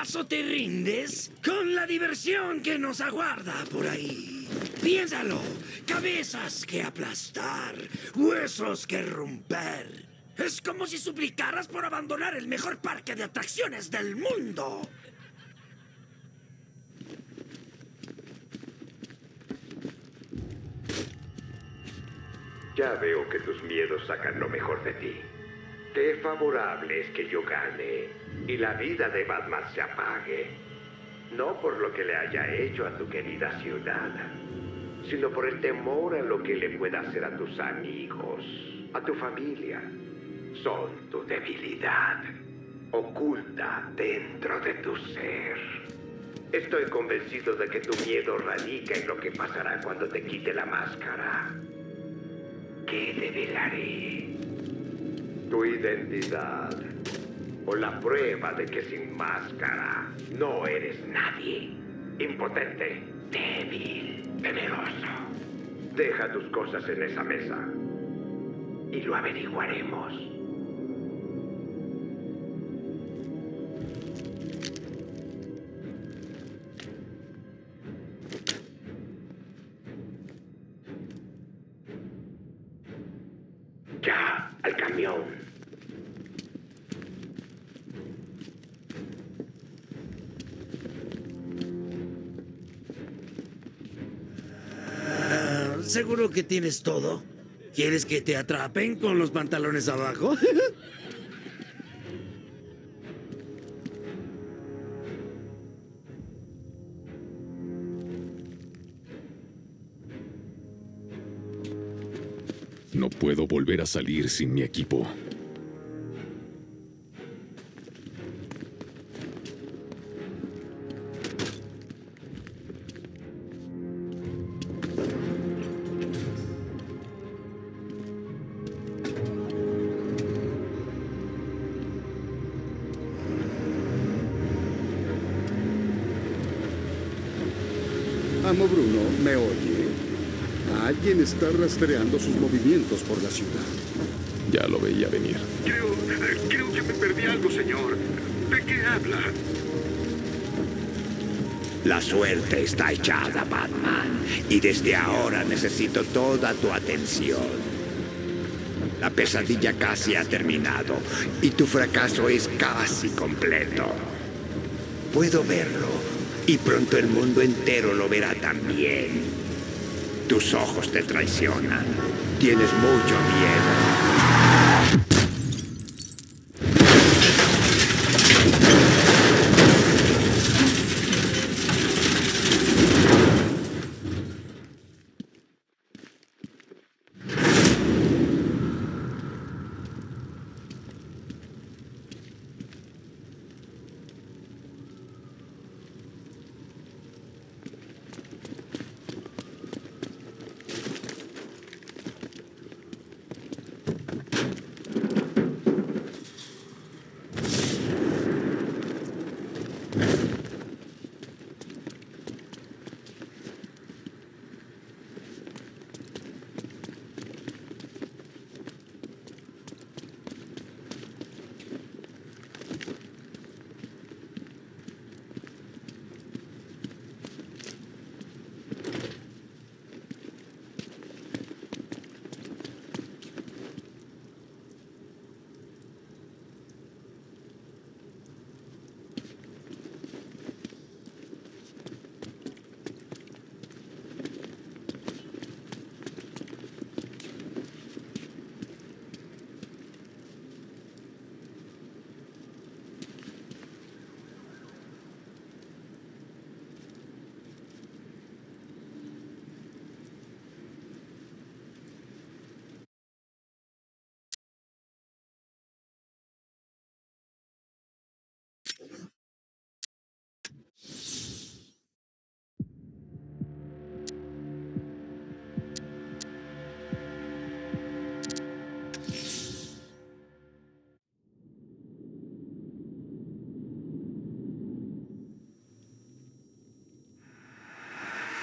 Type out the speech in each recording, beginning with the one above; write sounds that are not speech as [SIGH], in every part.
¿Acaso te rindes con la diversión que nos aguarda por ahí? Piénsalo, cabezas que aplastar, huesos que romper. Es como si suplicaras por abandonar el mejor parque de atracciones del mundo. Ya veo que tus miedos sacan lo mejor de ti. Qué favorable es que yo gane y la vida de Batman se apague. No por lo que le haya hecho a tu querida ciudad, sino por el temor a lo que le pueda hacer a tus amigos, a tu familia. Son tu debilidad, oculta dentro de tu ser. Estoy convencido de que tu miedo radica en lo que pasará cuando te quite la máscara. ¿Qué develaré? Tu identidad. O la prueba de que sin máscara no eres nadie. Impotente, débil, temeroso. Deja tus cosas en esa mesa. Y lo averiguaremos. ¿Seguro que tienes todo? ¿Quieres que te atrapen con los pantalones abajo? No puedo volver a salir sin mi equipo. Alguien está rastreando sus movimientos por la ciudad. Ya lo veía venir. Creo, creo que me perdí algo, señor. ¿De qué habla? La suerte está echada, Batman, y desde ahora necesito toda tu atención. La pesadilla casi ha terminado y tu fracaso es casi completo. Puedo verlo y pronto el mundo entero lo verá también. Tus ojos te traicionan. Tienes mucho miedo.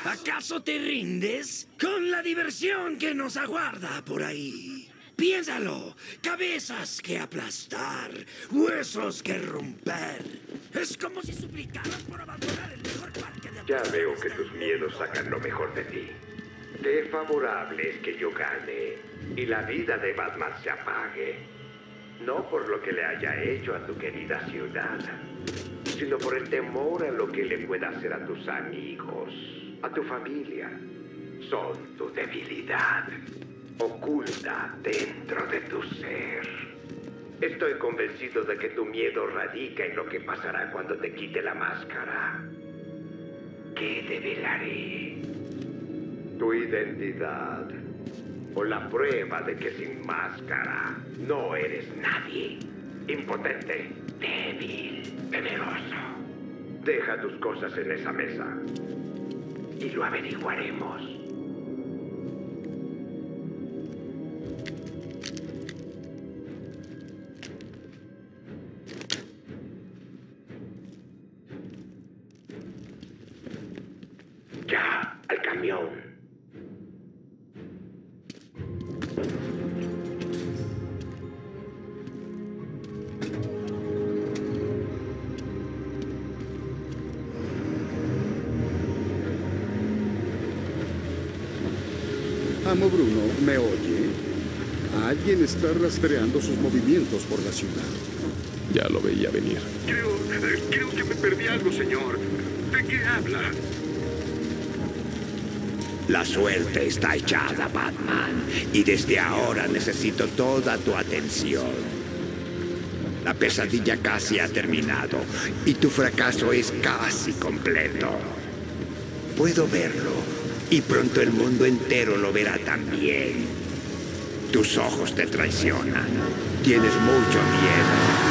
¿Acaso te rindes con la diversión que nos aguarda por ahí? Piénsalo. Cabezas que aplastar, huesos que romper. Es como si suplicaras por abandonar el mejor parque de Ya veo que tus miedos sacan lo mejor de ti. Qué favorable es que yo gane y la vida de Batman se apague. No por lo que le haya hecho a tu querida ciudad, sino por el temor a lo que le pueda hacer a tus amigos, a tu familia. Son tu debilidad, oculta dentro de tu ser. Estoy convencido de que tu miedo radica en lo que pasará cuando te quite la máscara. ¿Qué develaré? Tu identidad. O la prueba de que sin máscara no eres nadie. Impotente, débil, temeroso. Deja tus cosas en esa mesa. Y lo averiguaremos. Está rastreando sus movimientos por la ciudad. Ya lo veía venir. Creo, creo que me perdí algo, señor. ¿De qué habla? La suerte está echada, Batman, y desde ahora necesito toda tu atención. La pesadilla casi ha terminado y tu fracaso es casi completo. Puedo verlo y pronto el mundo entero lo verá también. Tus ojos te traicionan. Tienes mucho miedo.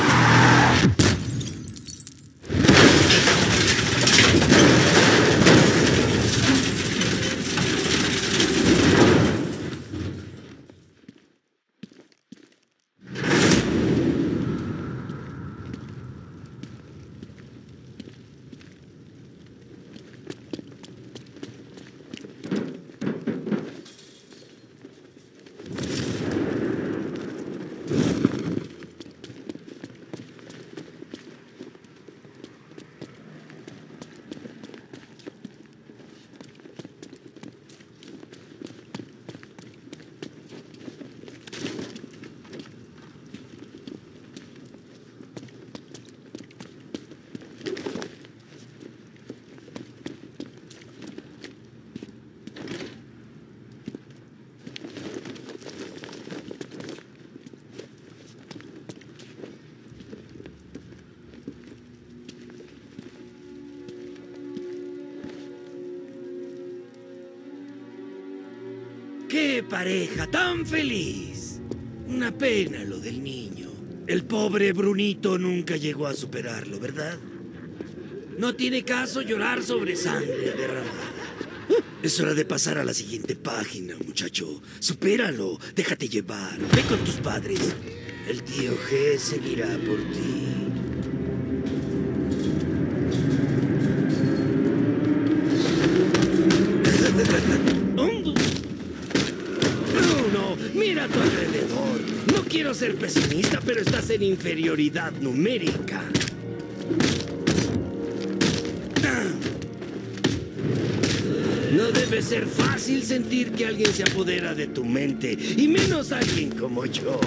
¡Qué tan feliz! Una pena lo del niño. El pobre Brunito nunca llegó a superarlo, ¿verdad? No tiene caso llorar sobre sangre derramada. Es hora de pasar a la siguiente página, muchacho. Supéralo, déjate llevar. Ve con tus padres. El tío G seguirá por ti. Bruno, mira a tu alrededor. No quiero ser pesimista, pero estás en inferioridad numérica. No debe ser fácil sentir que alguien se apodera de tu mente, y menos alguien como yo.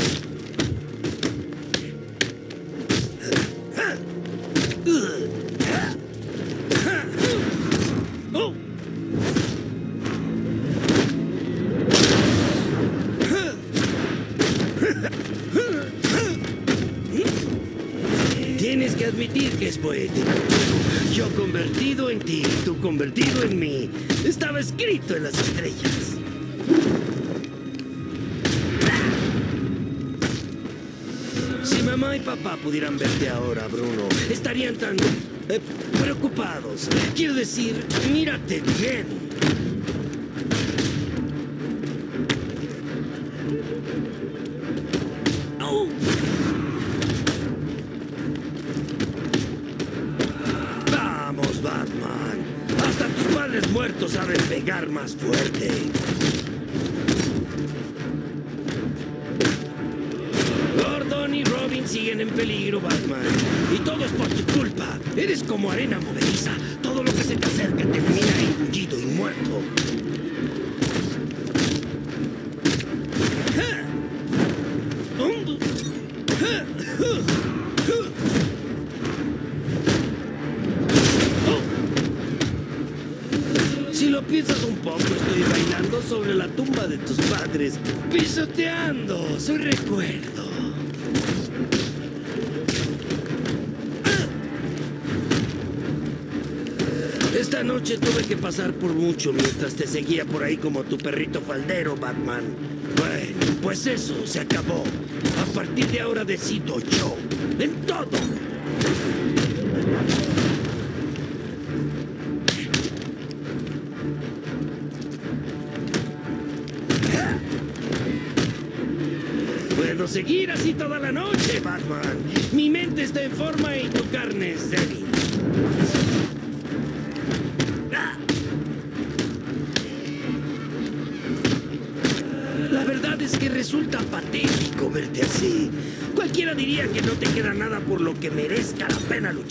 Poético. Yo convertido en ti, tú convertido en mí. Estaba escrito en las estrellas. Si mamá y papá pudieran verte ahora, Bruno, estarían tan eh, preocupados. Quiero decir, mírate bien. Pasar por mucho mientras te seguía por ahí como tu perrito faldero, Batman. Bueno, pues eso se acabó. A partir de ahora decido yo. En todo.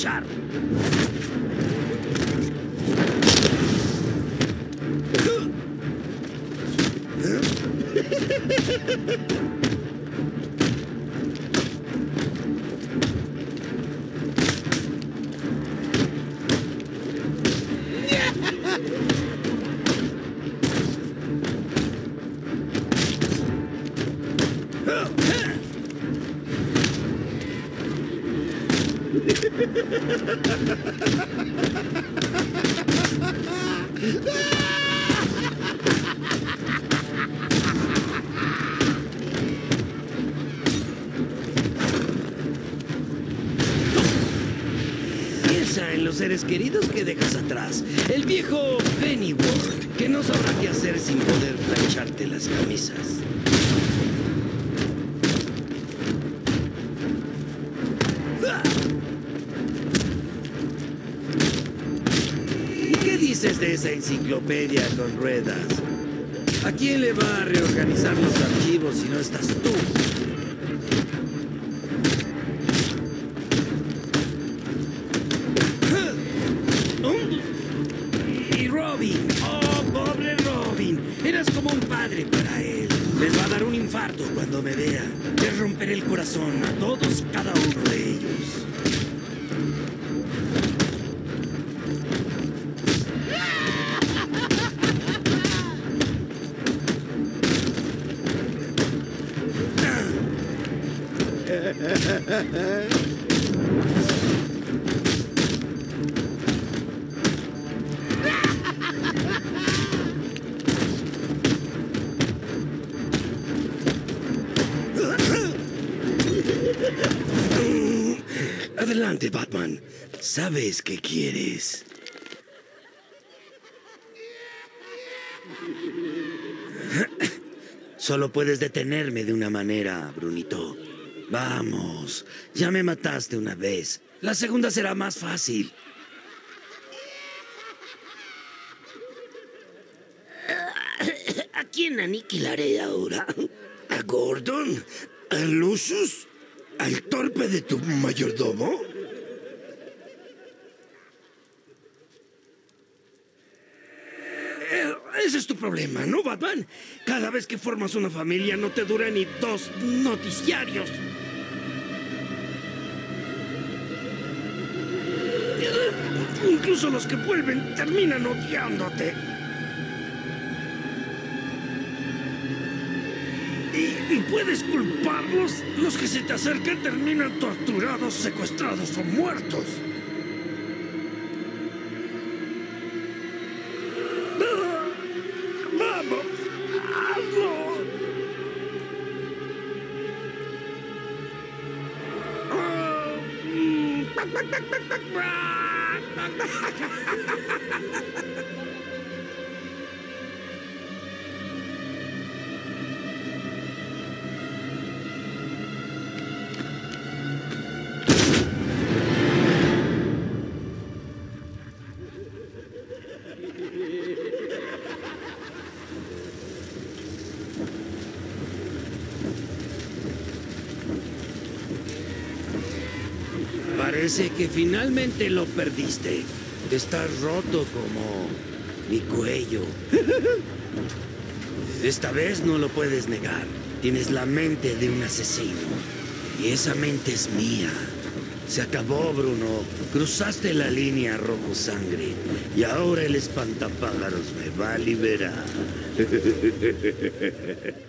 La queridos que dejas atrás. El viejo Pennyworth, que no sabrá qué hacer sin poder plancharte las camisas. ¿Y qué dices de esa enciclopedia con ruedas? ¿A quién le va a reorganizar los archivos si no estás tú? Adelante, Batman. Sabes qué quieres. Solo puedes detenerme de una manera, Brunito. Vamos, ya me mataste una vez. La segunda será más fácil. ¿A quién aniquilaré ahora? ¿A Gordon? ¿A Lucius? ¿Al torpe de tu mayordomo? Eh, Ese es tu problema, ¿no, Batman? Cada vez que formas una familia no te dura ni dos noticiarios. Incluso los que vuelven terminan odiándote. Y, puedes culparlos. Los que se te acercan terminan torturados, secuestrados o muertos. Parece que finalmente lo perdiste. Estás roto como mi cuello. Esta vez no lo puedes negar. Tienes la mente de un asesino. Y esa mente es mía. Se acabó, Bruno. Cruzaste la línea rojo sangre. Y ahora el espantapájaros me va a liberar. [LAUGHS]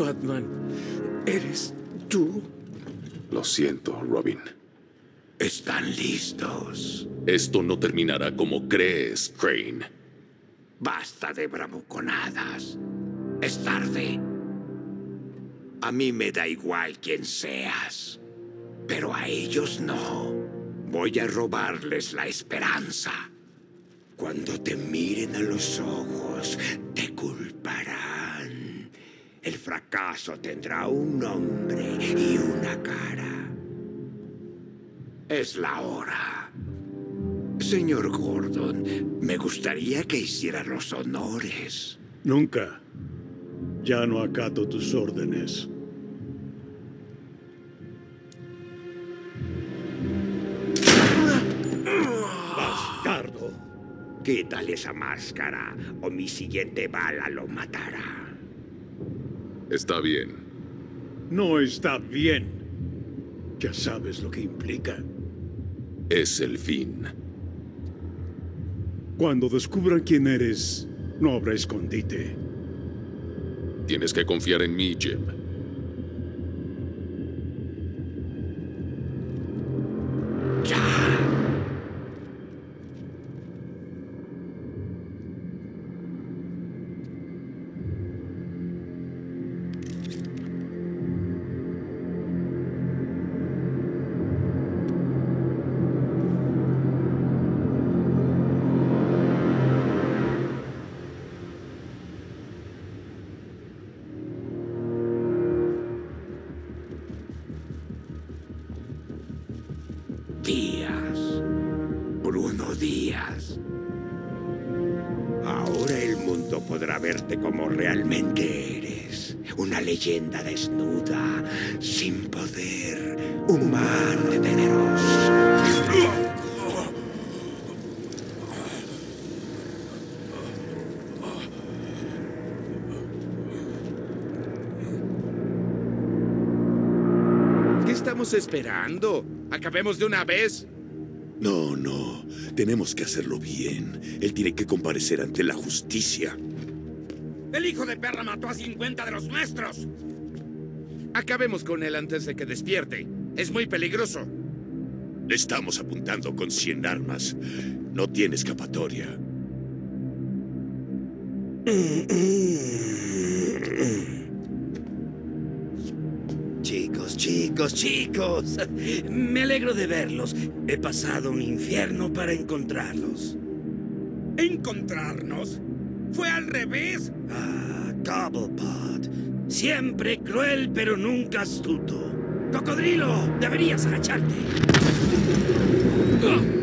Batman, ¿eres tú? Lo siento, Robin. ¿Están listos? Esto no terminará como crees, Crane. Basta de bravuconadas. Es tarde. A mí me da igual quién seas, pero a ellos no. Voy a robarles la esperanza. Cuando te miren a los ojos, te culparán. El fracaso tendrá un nombre y una cara. Es la hora. Señor Gordon, me gustaría que hiciera los honores. Nunca. Ya no acato tus órdenes. ¡Bastardo! Quítale esa máscara o mi siguiente bala lo matará. Está bien. No está bien. Ya sabes lo que implica. Es el fin. Cuando descubran quién eres, no habrá escondite. Tienes que confiar en mí, Jim. Acabemos de una vez. No, no. Tenemos que hacerlo bien. Él tiene que comparecer ante la justicia. El hijo de perra mató a 50 de los nuestros. Acabemos con él antes de que despierte. Es muy peligroso. Le estamos apuntando con 100 armas. No tiene escapatoria. [LAUGHS] Chicos, chicos. Me alegro de verlos. He pasado un infierno para encontrarlos. ¿Encontrarnos? Fue al revés. Ah, Cobblepot. Siempre cruel, pero nunca astuto. Cocodrilo, deberías agacharte. ¡Destruyen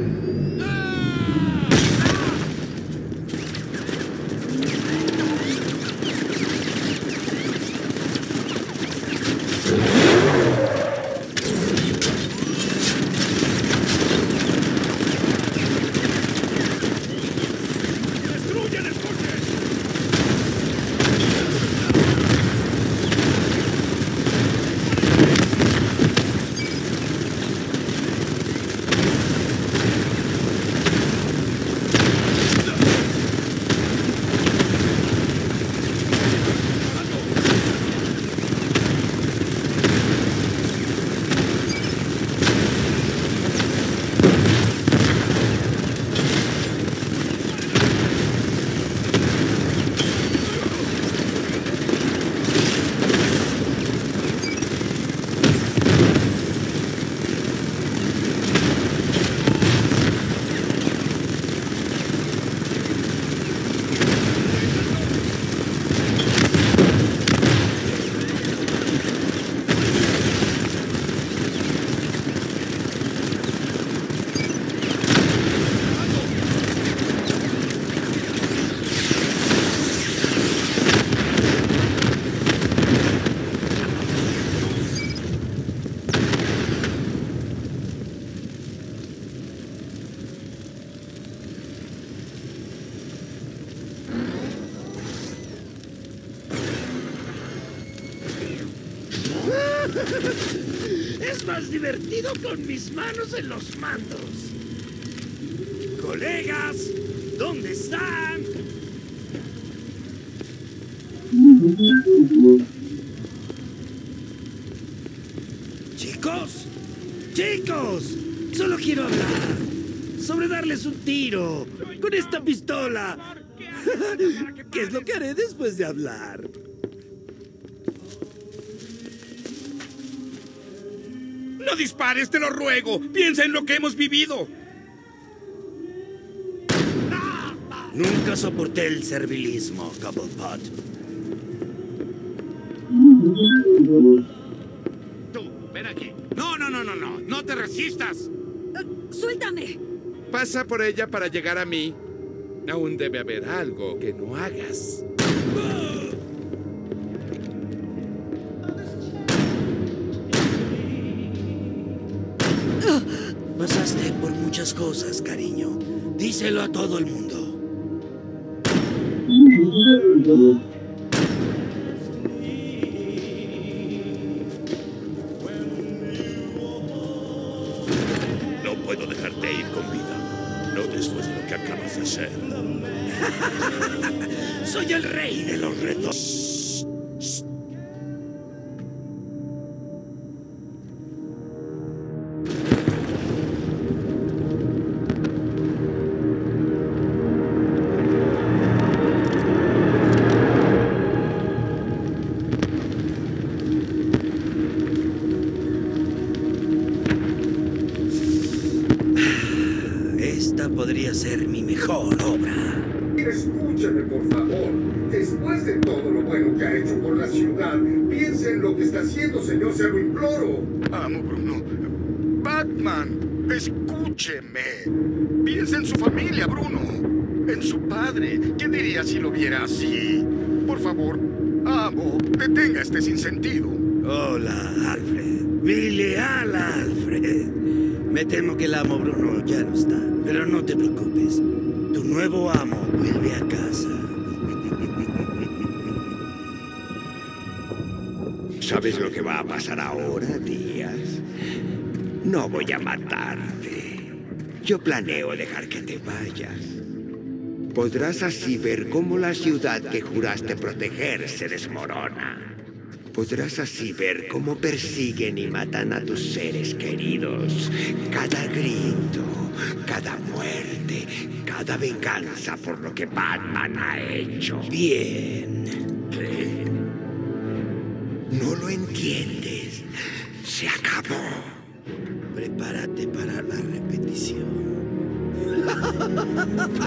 con mis manos en los mandos. Colegas, ¿dónde están? Chicos, chicos, solo quiero hablar sobre darles un tiro con esta pistola. [LAUGHS] ¿Qué es lo que haré después de hablar? ¡No dispares, te lo ruego! ¡Piensa en lo que hemos vivido! Nunca soporté el servilismo, Cobblepot. Tú, ven aquí. No, no, no, no, no. No te resistas. ¡Suéltame! Pasa por ella para llegar a mí. Aún debe haber algo que no hagas. Cosas, cariño. Díselo a todo el mundo. No puedo dejarte ir con vida. No después de lo que acabas de hacer. [LAUGHS] Soy el rey de los retos. Padre. ¿Qué diría si lo viera así? Por favor, amo, detenga este sinsentido. Hola, Alfred. Mi leal Alfred. Me temo que el amo Bruno ya no está. Pero no te preocupes. Tu nuevo amo vuelve a casa. ¿Sabes lo que va a pasar ahora, Díaz? No voy a matarte. Yo planeo dejar que te vayas. Podrás así ver cómo la ciudad que juraste proteger se desmorona. Podrás así ver cómo persiguen y matan a tus seres queridos. Cada grito, cada muerte, cada venganza por lo que Batman ha hecho. Bien. No lo entiendes. Se acabó. Prepárate para la repetición. [LAUGHS]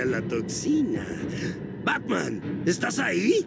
a la toxina. Batman, ¿estás ahí?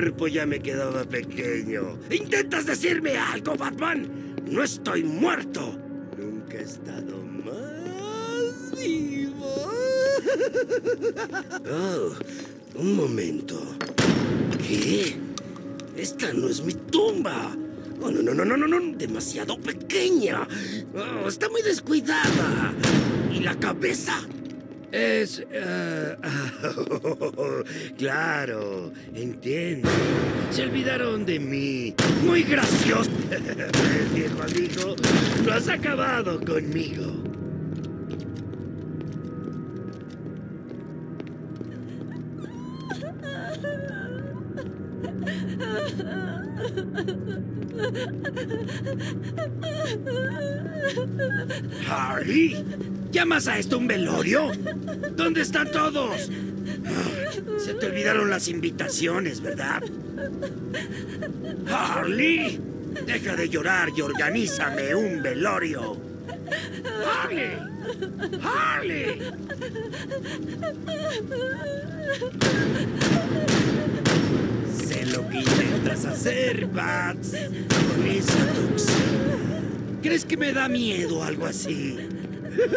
Cuerpo ya me quedaba pequeño. ¿Intentas decirme algo, Batman? No estoy muerto. Nunca he estado más vivo. [LAUGHS] Oh, un momento. ¿Qué? Esta no es mi tumba. Oh, no, no, no, no, no, no, demasiado pequeña. Oh, está muy descuidada. ¿Y la cabeza? Es... eh, [LAUGHS] claro, entiendo. Se olvidaron de mí. Muy gracioso. ¿Ves, [LAUGHS] viejo amigo? No has acabado conmigo. [LAUGHS] Harley, ¿llamas a esto un velorio? ¿Dónde están todos? Ah, Se te olvidaron las invitaciones, ¿verdad? Harley, deja de llorar y organízame un velorio. Harley, Harley. Sé lo que intentas hacer, Bats, con esa. ¿Crees que me da miedo algo así? Buenas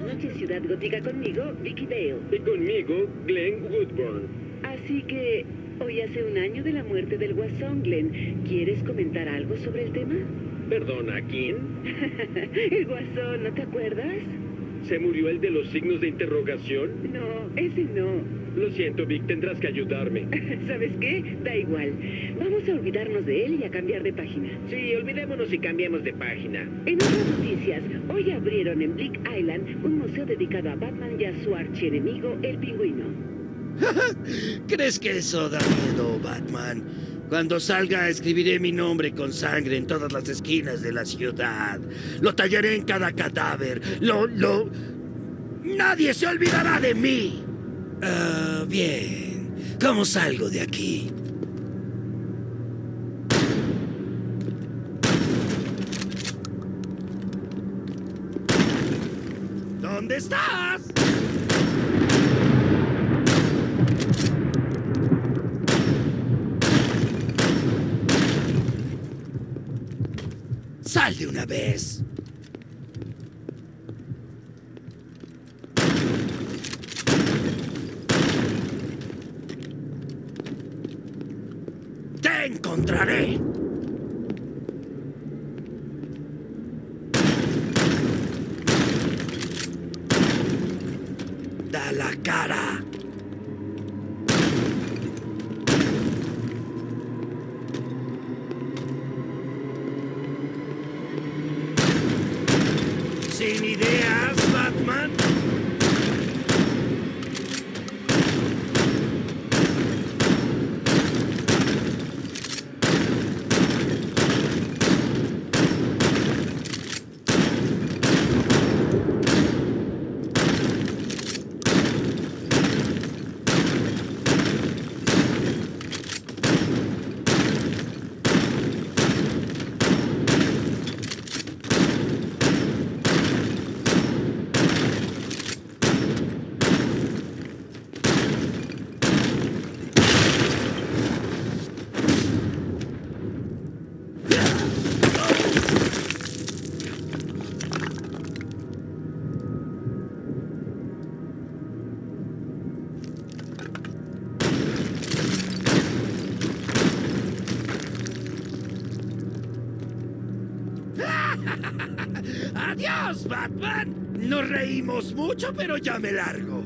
noches, Ciudad Gótica. Conmigo, Vicky Dale. Y conmigo, Glenn Woodburn. Así que, hoy hace un año de la muerte del Guasón, Glenn. ¿Quieres comentar algo sobre el tema? Perdona, ¿quién? [LAUGHS] el Guasón, ¿no te acuerdas? ¿Se murió el de los signos de interrogación? No, ese no. Lo siento, Vic, tendrás que ayudarme. [LAUGHS] ¿Sabes qué? Da igual. Vamos a olvidarnos de él y a cambiar de página. Sí, olvidémonos y cambiemos de página. En otras noticias, hoy abrieron en Bleak Island un museo dedicado a Batman y a su archienemigo, el pingüino. [LAUGHS] ¿Crees que eso da miedo, Batman? Cuando salga, escribiré mi nombre con sangre en todas las esquinas de la ciudad. Lo tallaré en cada cadáver. Lo, lo... Nadie se olvidará de mí. Ah, bien. ¿Cómo salgo de aquí? ¿Dónde estás? Sal de una vez. Te encontraré. Da la cara. Sin ideas, Batman. [LAUGHS] ¡Adiós, Batman! Nos reímos mucho, pero ya me largo.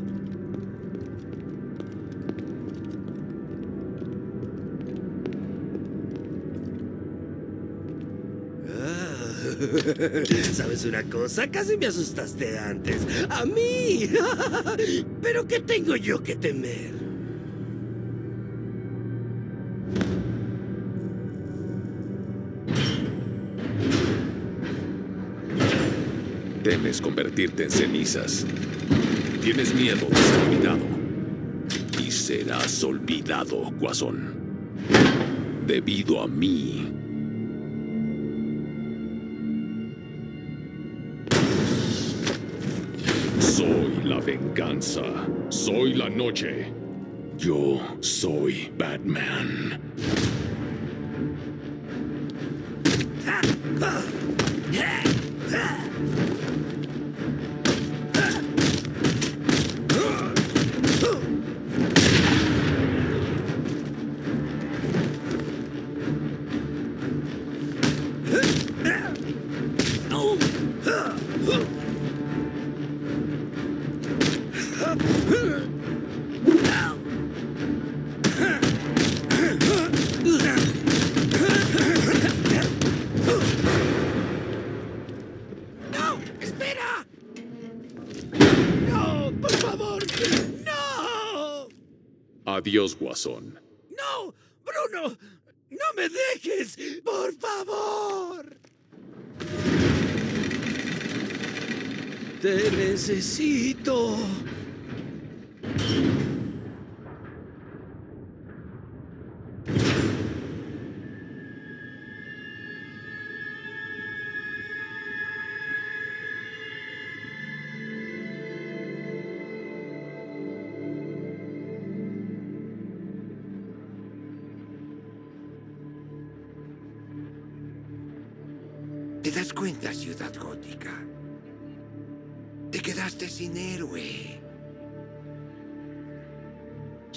Ah, [LAUGHS] ¿Sabes una cosa? Casi me asustaste antes. ¡A mí! [LAUGHS] ¿Pero qué tengo yo que temer? Temes convertirte en cenizas. Tienes miedo de ser olvidado. Y serás olvidado, Guasón. Debido a mí. Soy la venganza. Soy la noche. Yo soy Batman. Adiós, Guasón. ¡No! ¡Bruno! ¡No me dejes! ¡Por favor! Te necesito.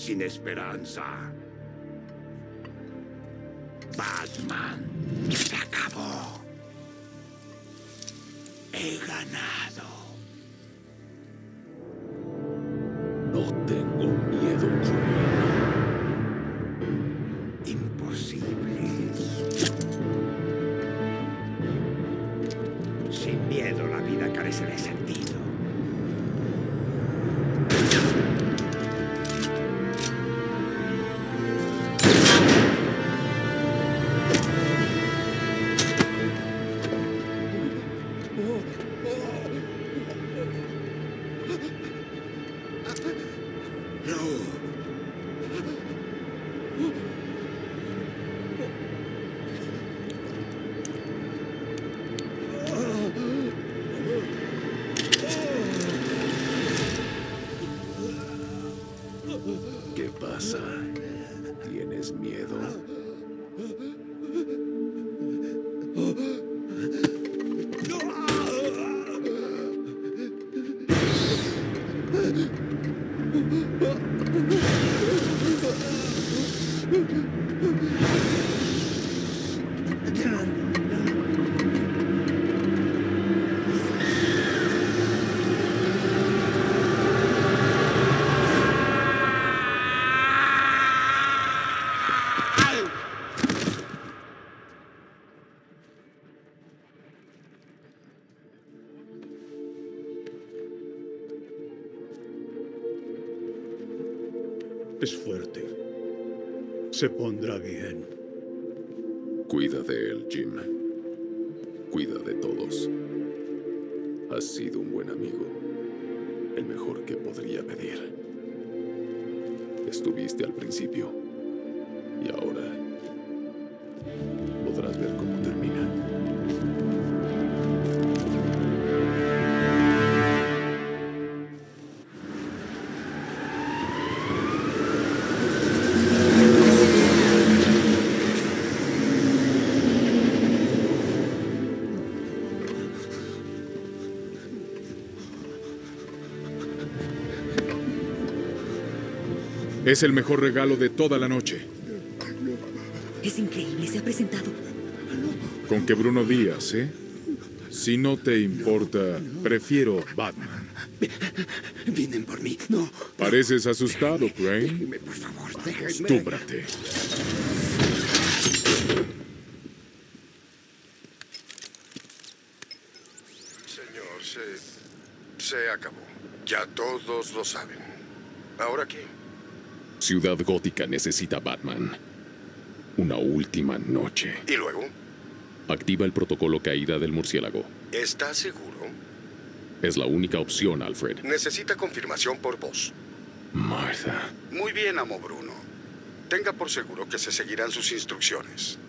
Sin esperanza. Batman se acabó. He ganado. No tengo miedo, Crane. Se pondrá bien. Cuida de él, Jim. Cuida de todos. Has sido un buen amigo. El mejor que podría pedir. Estuviste al principio. Es el mejor regalo de toda la noche. Es increíble, se ha presentado. Con que Bruno Díaz, ¿eh? Si no te importa, prefiero Batman. Vienen por mí. No. Pareces asustado, Crane. Déjenme, por favor, déjenme. Acostúmbrate. Señor, se... se acabó. Ya todos lo saben. ¿Ahora qué? Ciudad Gótica necesita Batman. Una última noche. ¿Y luego? Activa el protocolo caída del murciélago. ¿Está seguro? Es la única opción, Alfred. Necesita confirmación por voz. Martha. Muy bien, amo Bruno. Tenga por seguro que se seguirán sus instrucciones.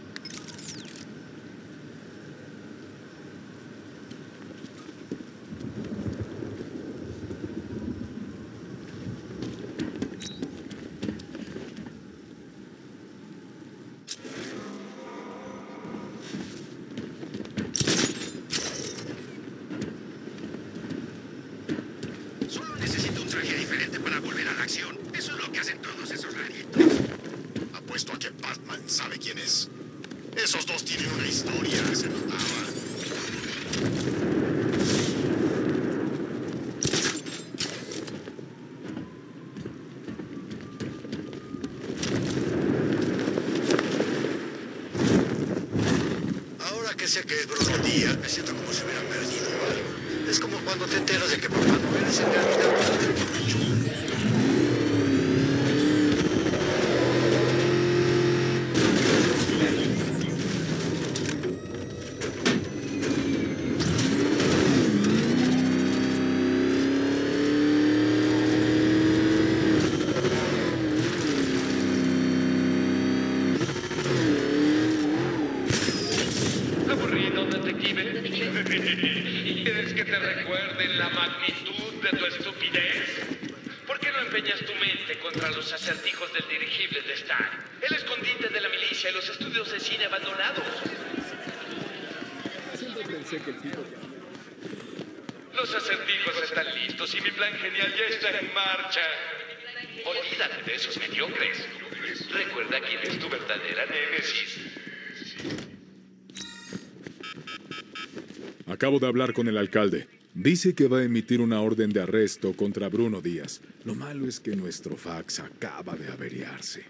De hablar con el alcalde. Dice que va a emitir una orden de arresto contra Bruno Díaz. Lo malo es que nuestro fax acaba de averiarse.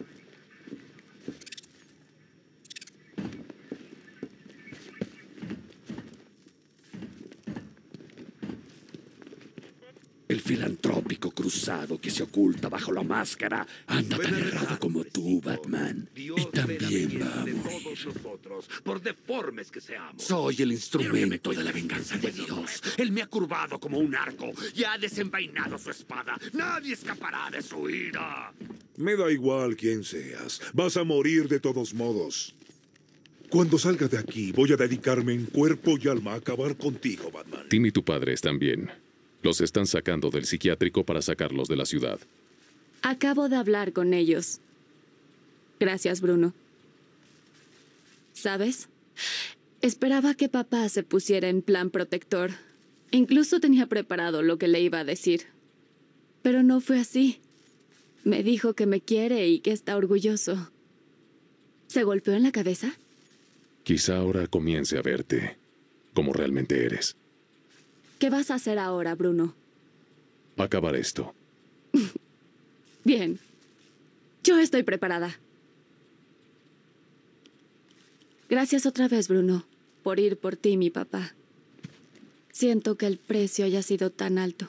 El filantrópico cruzado que se oculta bajo la máscara anda tan errado como tú, Batman. Y también va a morir. nosotros, por deformes que seamos. Soy el instrumento de la venganza de Dios. Él me ha curvado como un arco y ha desenvainado su espada. Nadie escapará de su ira. Me da igual quién seas. Vas a morir de todos modos. Cuando salga de aquí, voy a dedicarme en cuerpo y alma a acabar contigo, Batman. Tim y tu padre están bien. Los están sacando del psiquiátrico para sacarlos de la ciudad. Acabo de hablar con ellos. Gracias, Bruno. ¿Sabes? Esperaba que papá se pusiera en plan protector. Incluso tenía preparado lo que le iba a decir. Pero no fue así. Me dijo que me quiere y que está orgulloso. ¿Se golpeó en la cabeza? Quizá ahora comience a verte como realmente eres. ¿Qué vas a hacer ahora, Bruno? Acabar esto. [LAUGHS] Bien. Yo estoy preparada. Gracias otra vez, Bruno, por ir por ti, mi papá. Siento que el precio haya sido tan alto.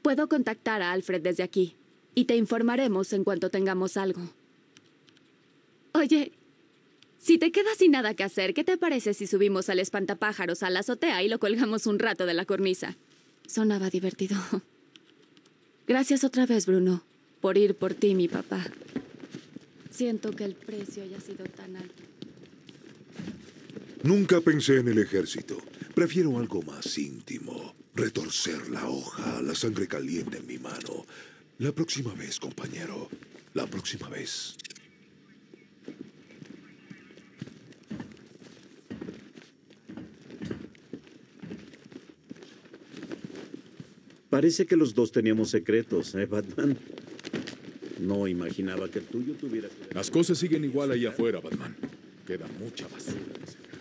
Puedo contactar a Alfred desde aquí y te informaremos en cuanto tengamos algo. Oye, si te quedas sin nada que hacer, ¿qué te parece si subimos al espantapájaros a la azotea y lo colgamos un rato de la cornisa? Sonaba divertido. [LAUGHS] Gracias otra vez, Bruno, por ir por ti, mi papá. Siento que el precio haya sido tan alto. Nunca pensé en el ejército. Prefiero algo más íntimo. Retorcer la hoja, la sangre caliente en mi mano. La próxima vez, compañero. La próxima vez. Parece que los dos teníamos secretos, ¿eh, Batman? No imaginaba que el tuyo tuviera... Las cosas siguen igual ahí afuera, Batman. Queda mucha basura. de sacar.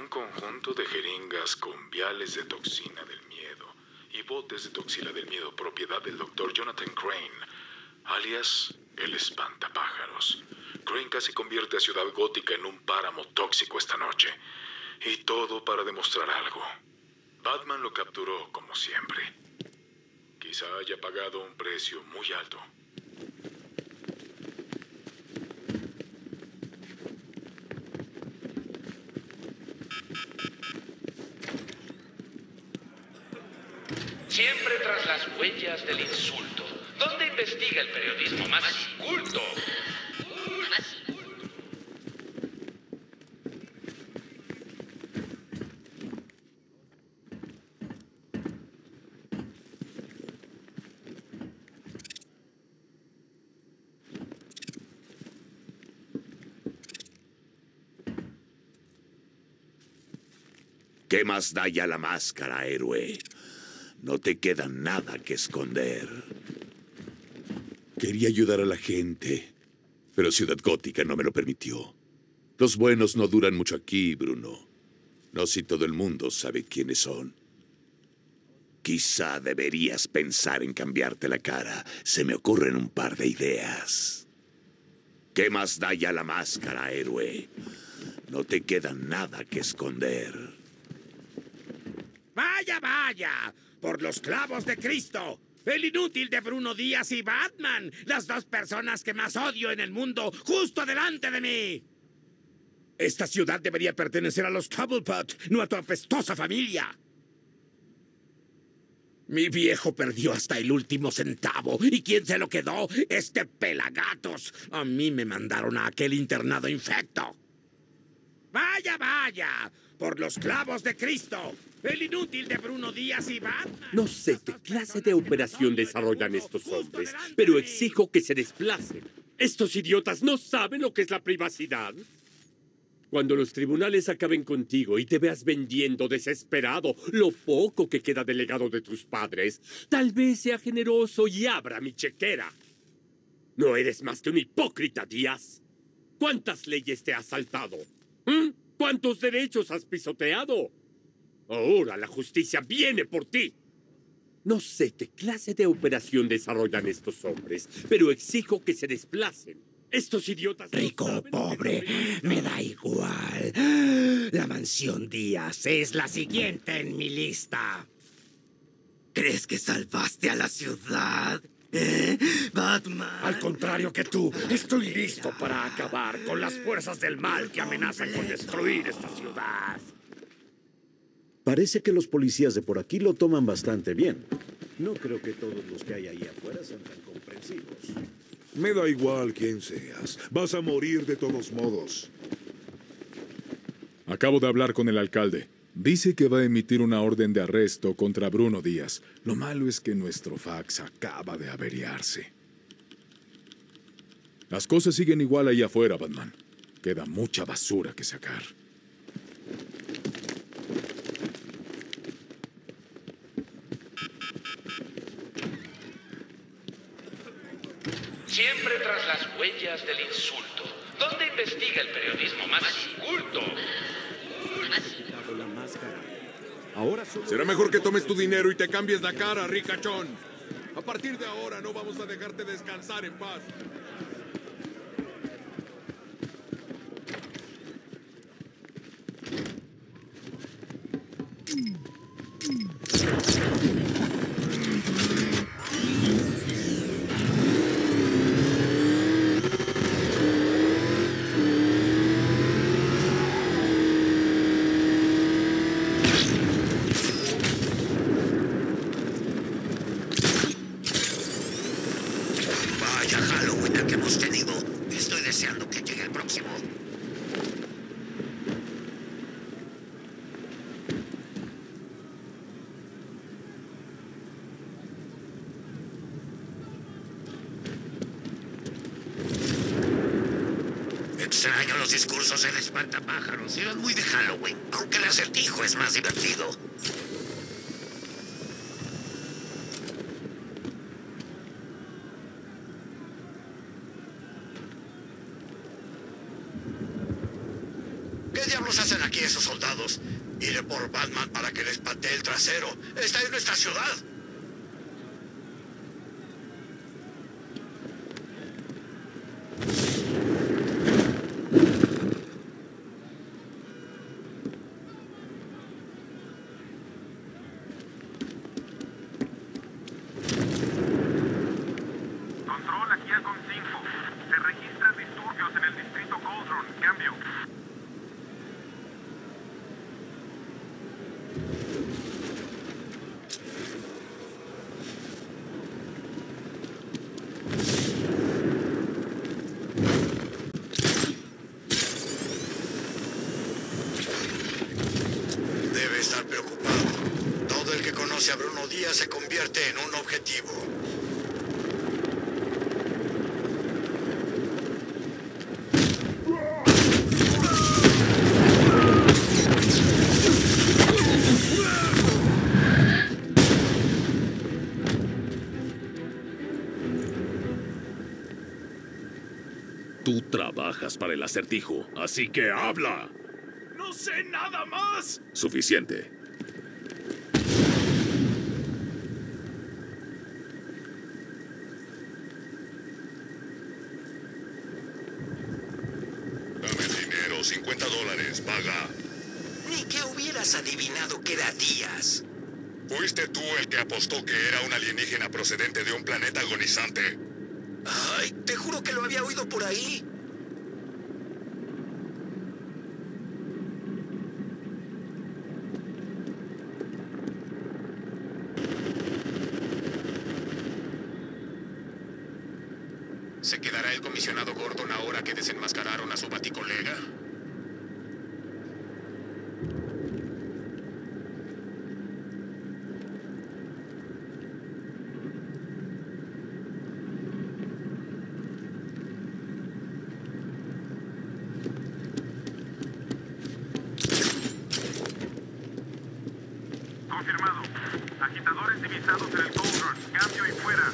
Un conjunto de jeringas con viales de toxina del miedo y botes de toxina del miedo propiedad del doctor Jonathan Crane, alias el espantapájaros. Crane casi convierte a Ciudad Gótica en un páramo tóxico esta noche. Y todo para demostrar algo. Batman lo capturó como siempre. Quizá haya pagado un precio muy alto. Siempre tras las huellas del insulto. ¿Dónde investiga el periodismo más inculto? ¿Qué más da ya la máscara, héroe? No te queda nada que esconder. Quería ayudar a la gente, pero Ciudad Gótica no me lo permitió. Los buenos no duran mucho aquí, Bruno. No si todo el mundo sabe quiénes son. Quizá deberías pensar en cambiarte la cara. Se me ocurren un par de ideas. ¿Qué más da ya la máscara, héroe? No te queda nada que esconder. Vaya, vaya, por los clavos de Cristo. El inútil de Bruno Díaz y Batman, las dos personas que más odio en el mundo, justo delante de mí. Esta ciudad debería pertenecer a los Cobblepot, no a tu apestosa familia. Mi viejo perdió hasta el último centavo. ¿Y quién se lo quedó? Este pelagatos. A mí me mandaron a aquel internado infecto. Vaya, vaya, por los clavos de Cristo. El inútil de Bruno Díaz y Batman. No sé qué clase de operación desarrollan estos hombres, pero exijo que se desplacen. Estos idiotas no saben lo que es la privacidad. Cuando los tribunales acaben contigo y te veas vendiendo desesperado lo poco que queda del legado de tus padres, tal vez sea generoso y abra mi chequera. No eres más que un hipócrita, Díaz. ¿Cuántas leyes te has saltado? ¿Mm? ¿Cuántos derechos has pisoteado? Ahora la justicia viene por ti. No sé qué clase de operación desarrollan estos hombres, pero exijo que se desplacen. Estos idiotas... Rico o pobre, me da igual. La mansión Díaz es la siguiente en mi lista. ¿Crees que salvaste a la ciudad? ¿Eh? Batman. Al contrario que tú, estoy listo para acabar con las fuerzas del mal que amenazan con destruir esta ciudad. Parece que los policías de por aquí lo toman bastante bien. No creo que todos los que hay ahí afuera sean tan comprensivos. Me da igual quién seas. Vas a morir de todos modos. Acabo de hablar con el alcalde. Dice que va a emitir una orden de arresto contra Bruno Díaz. Lo malo es que nuestro fax acaba de averiarse. Las cosas siguen igual ahí afuera, Batman. Queda mucha basura que sacar. Siempre tras las huellas del insulto. ¿Dónde investiga el periodismo más inculto? Ahora Será mejor que tomes tu dinero y te cambies la cara, ricachón. A partir de ahora no vamos a dejarte descansar en paz. Se convierte en un objetivo. Tú trabajas para el acertijo, así que habla. ¡No sé nada más! Suficiente. Dame el dinero, 50 dólares, paga. Ni que hubieras adivinado que era Díaz. Fuiste tú el que apostó que era un alienígena procedente de un Ay, te juro que lo había oído por ahí. ¿Se quedará el comisionado Gordon ahora que desenmascararon a su baticolega? Confirmado. Agitadores divisados en el Coldron. Cambio y fuera.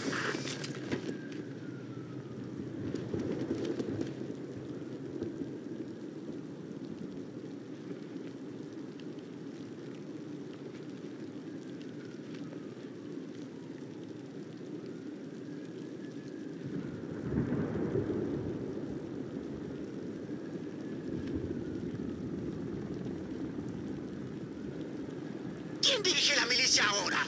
¿Quién dirige la milicia ahora?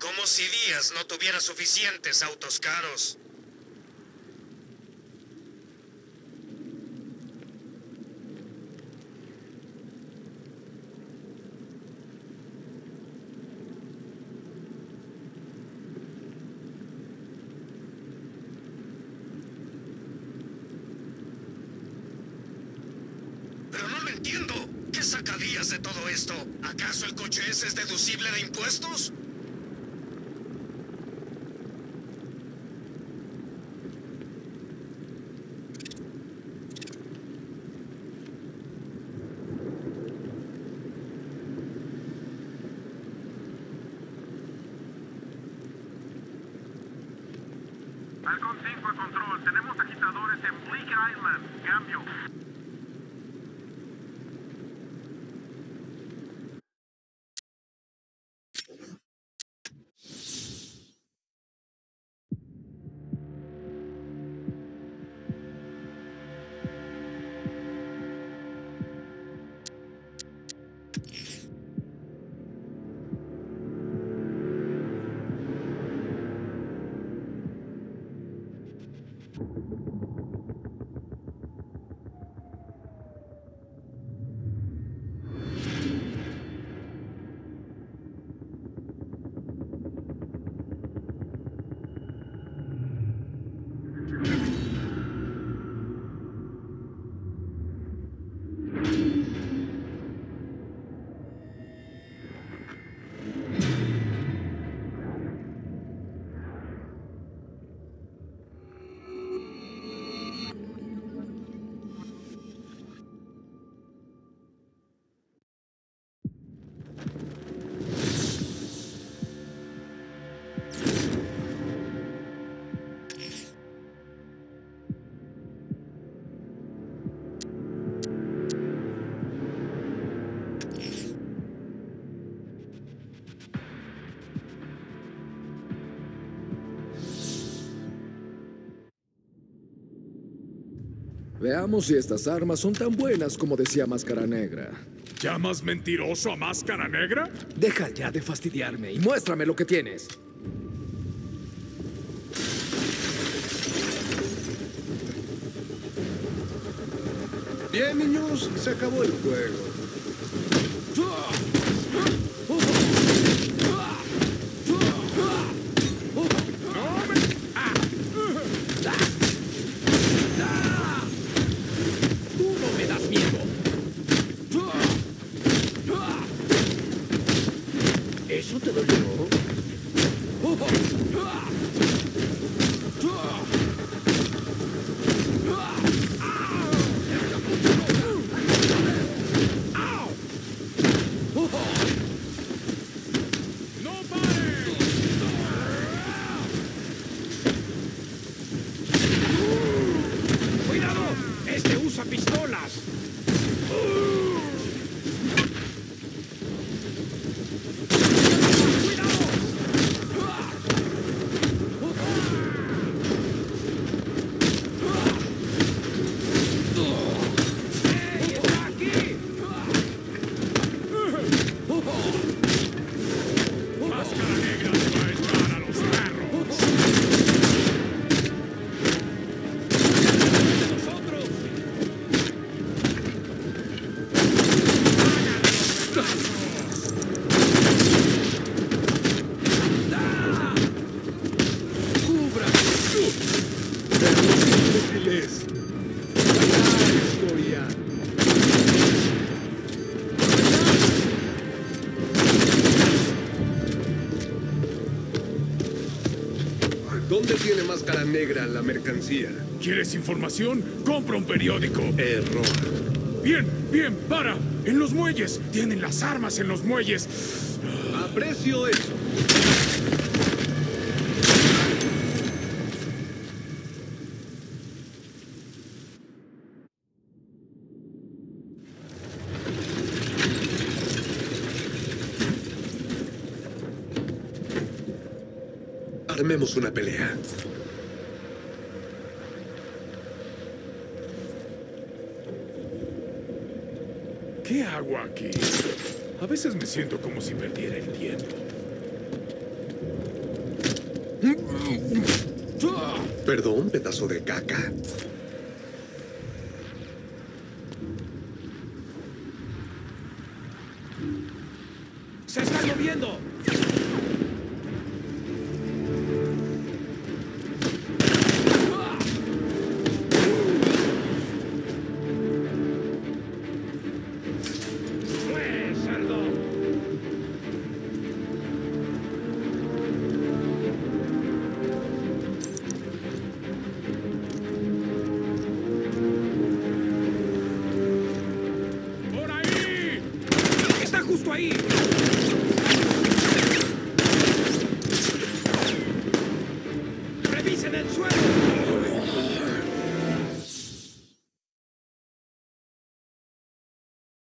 Como si Díaz no tuviera suficientes autos caros. Veamos si estas armas son tan buenas como decía Máscara Negra. ¿Llamas mentiroso a Máscara Negra? Deja ya de fastidiarme y muéstrame lo que tienes. Bien, niños, se acabó el juego. Negra la mercancía? ¿Quieres información? Compra un periódico. Error. Bien, bien, para. En los muelles. Tienen las armas en los muelles. Aprecio eso. Armemos una pelea. ¿Qué hago aquí? A veces me siento como si perdiera el tiempo. Perdón, pedazo de caca.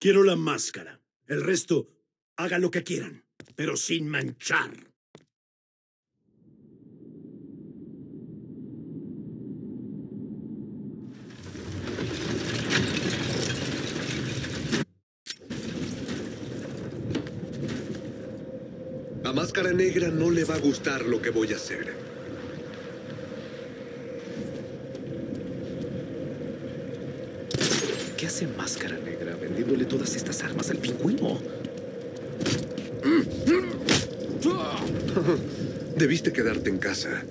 Quiero la máscara. El resto, hagan lo que quieran, pero sin manchar. A Máscara Negra no le va a gustar lo que voy a hacer. ¿Qué hace Máscara Negra vendiéndole todas estas armas al pingüino? [LAUGHS] Debiste quedarte en casa.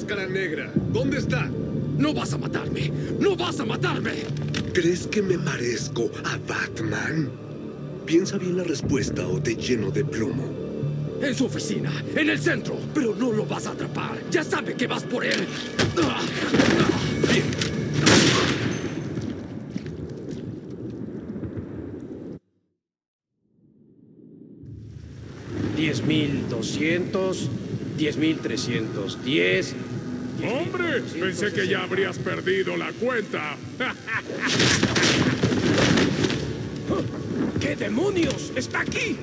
Máscara Negra. ¿Dónde está? ¡No vas a matarme! ¡No vas a matarme! ¿Crees que me parezco a Batman? Piensa bien la respuesta o te lleno de plomo. En su oficina, en el centro, pero no lo vas a atrapar. Ya sabe que vas por él. Diez mil doscientos, diez mil trescientos diez. ¡Hombre! Pensé que ya habrías perdido la cuenta. [LAUGHS] ¿Qué demonios? ¡Está aquí!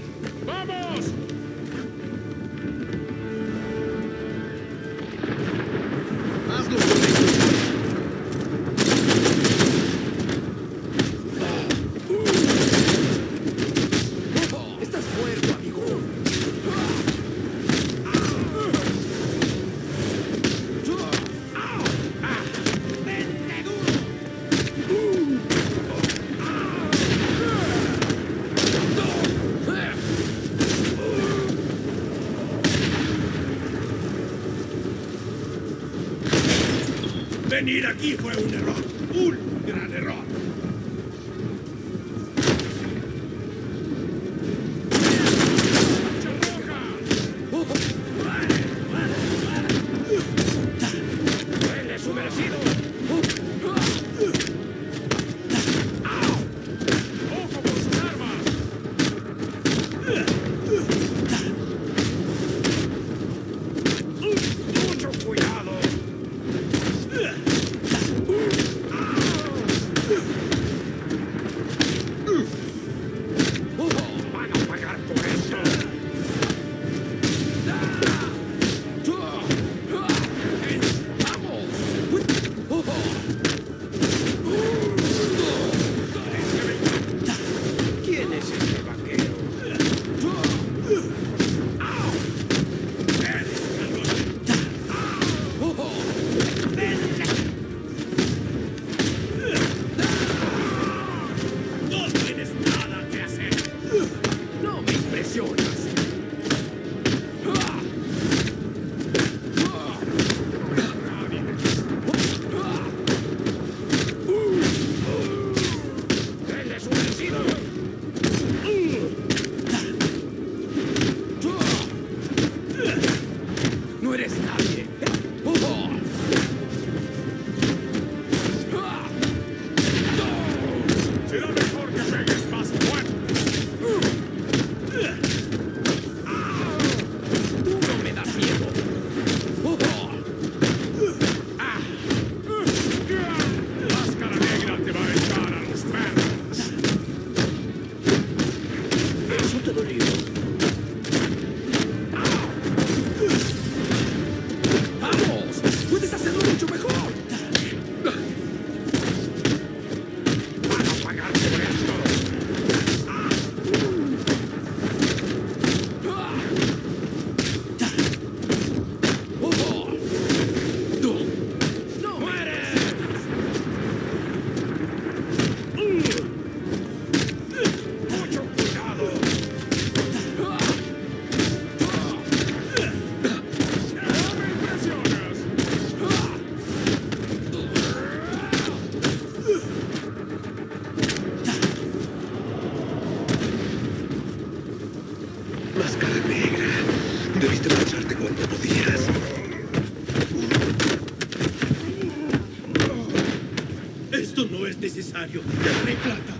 Esto no es necesario. Tendré plata,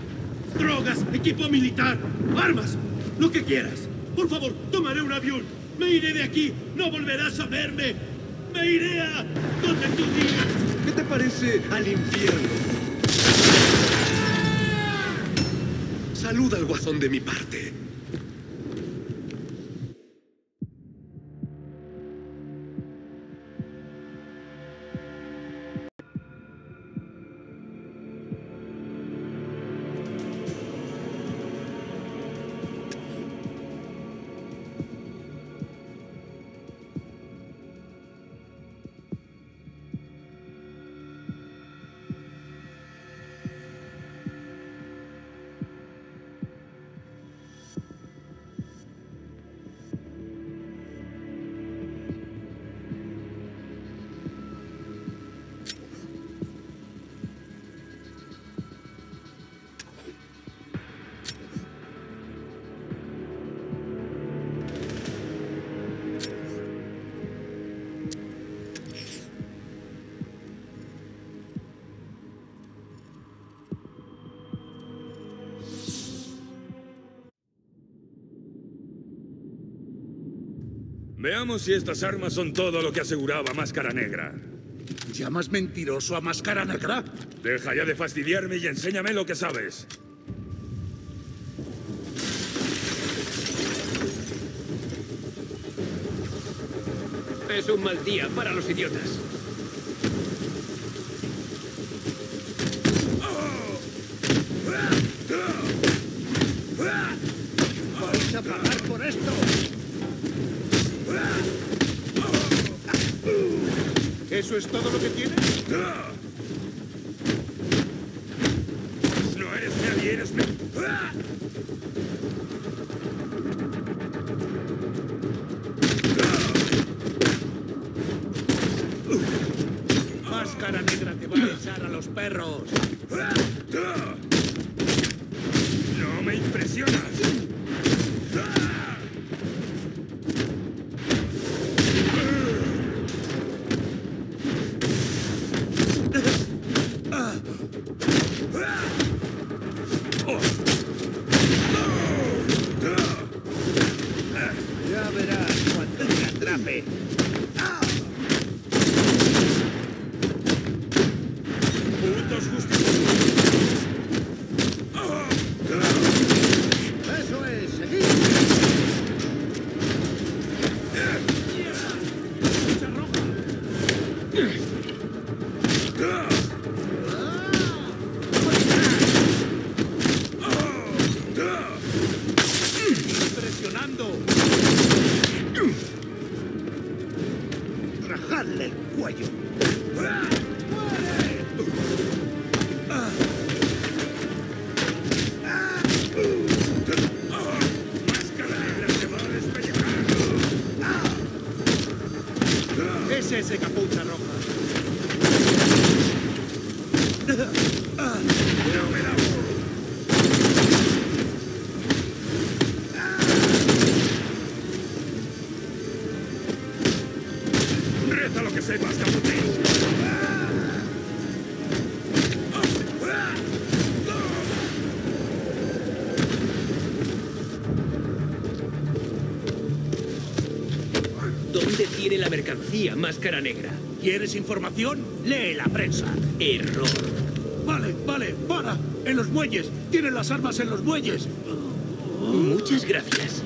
drogas, equipo militar, armas, lo que quieras. Por favor, tomaré un avión. Me iré de aquí. No volverás a verme. Me iré a donde tú digas. ¿Qué te parece al infierno? Saluda al guasón de mi parte. Veamos si estas armas son todo lo que aseguraba Máscara Negra. ¿Llamas mentiroso a Máscara Negra? Deja ya de fastidiarme y enséñame lo que sabes. Es un mal día para los idiotas. ¡Vais a pagar por esto! ¿Eso es todo lo que tienes? Máscara Negra? ¿Quieres información? Lee la prensa. Error. Vale, vale, para. En los muelles. Tienen las armas en los muelles. Muchas gracias.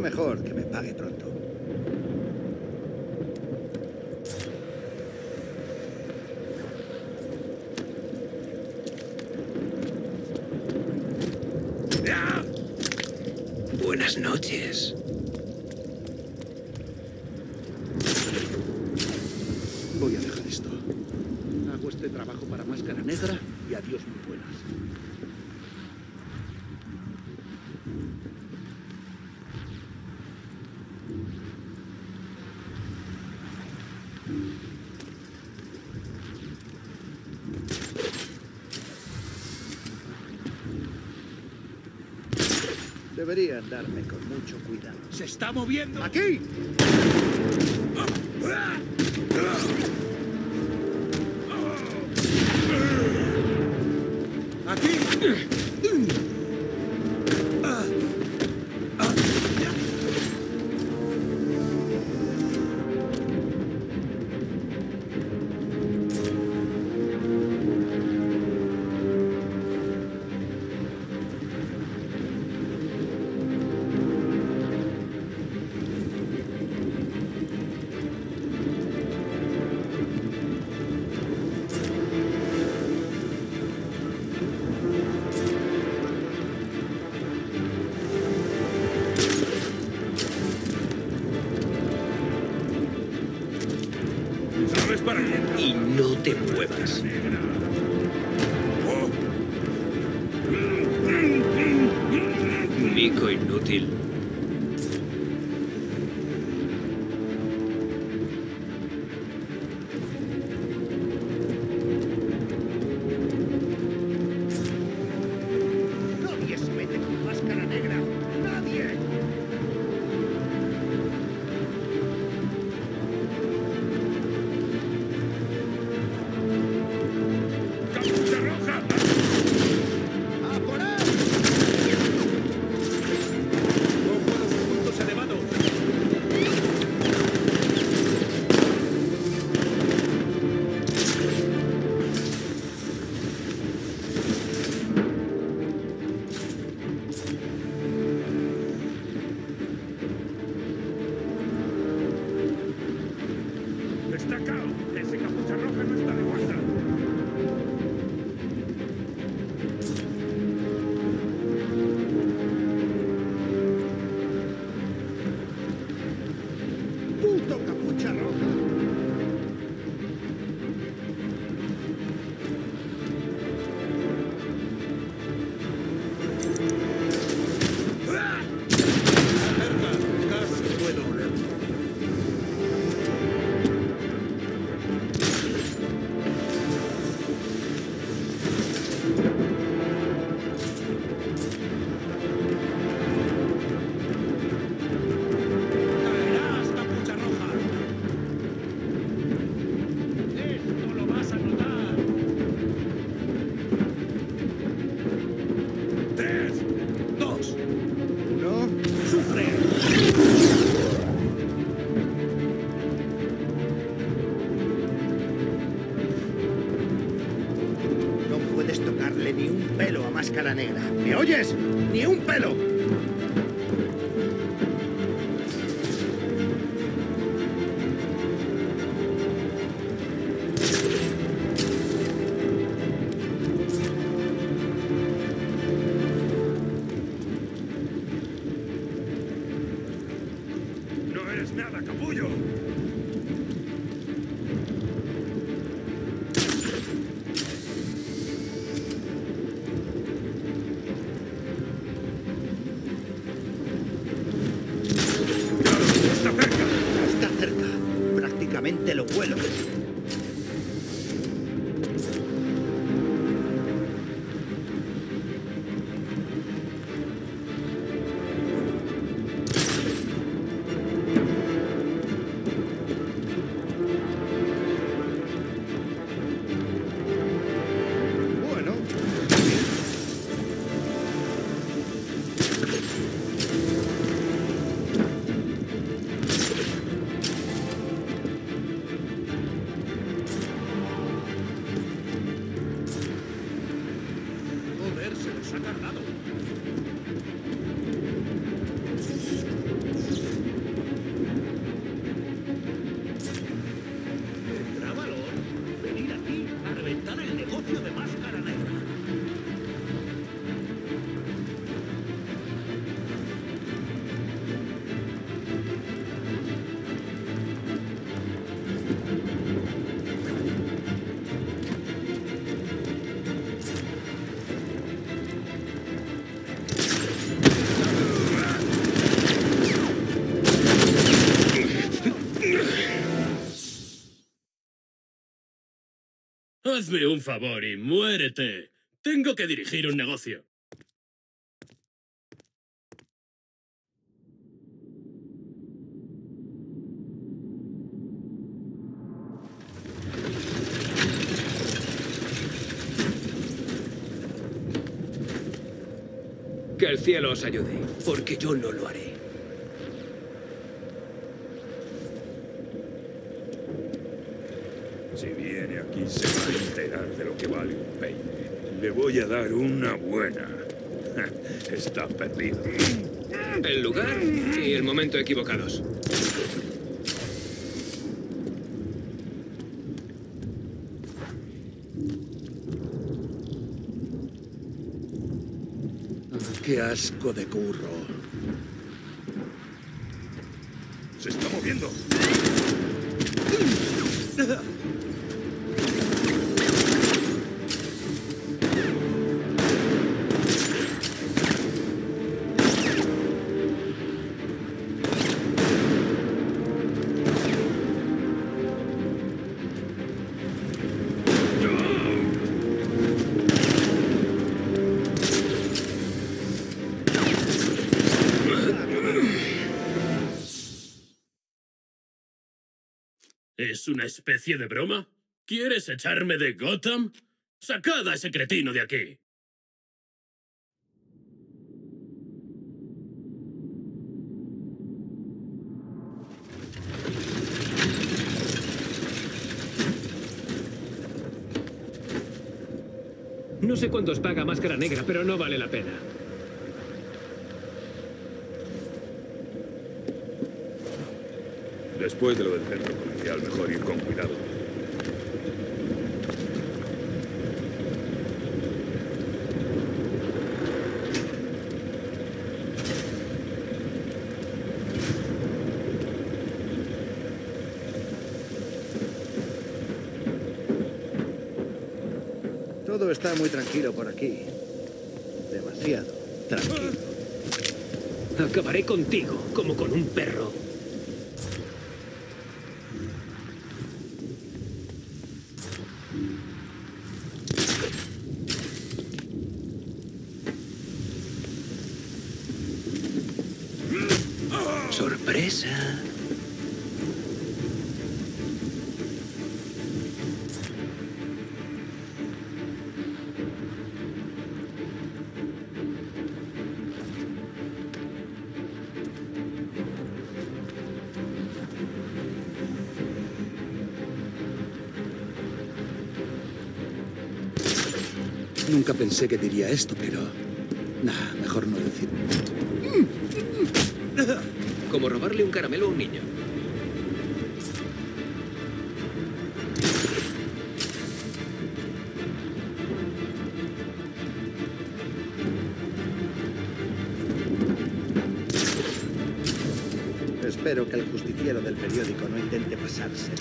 Mejor que me pague pronto. Buenas noches. Voy a dejar esto. Hago este trabajo para Máscara Negra y adiós muy buenas. Debería andarme con mucho cuidado. ¡Se está moviendo! ¡Aquí! Hazme un favor y muérete. Tengo que dirigir un negocio. Que el cielo os ayude, porque yo no lo haré. Aquí se va a enterar de lo que vale un peine. Le voy a dar una buena. [LAUGHS] Está perdido. El lugar y el momento equivocados. Qué asco de curro. Se está moviendo. [LAUGHS] ¿Es una especie de broma? ¿Quieres echarme de Gotham? Sacad a ese cretino de aquí. No sé cuántos paga Máscara Negra, pero no vale la pena. Después de lo del centro comercial, mejor ir con cuidado. Todo está muy tranquilo por aquí. Demasiado tranquilo. Acabaré contigo, como con un perro. Pensé que diría esto, pero... Nah, mejor no decir. Como robarle un caramelo a un niño. Espero que el justiciero del periódico no intente pasarse.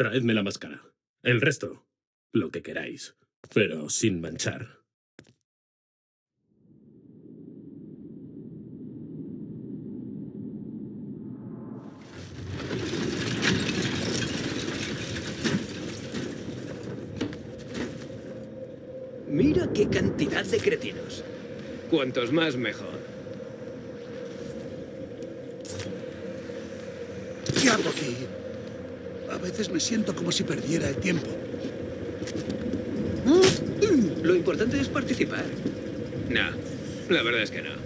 Traedme la máscara. El resto, lo que queráis, pero sin manchar. Mira qué cantidad de cretinos. Cuantos más, mejor. ¿Qué hago aquí? A veces me siento como si perdiera el tiempo. Lo importante es participar. No, la verdad es que no.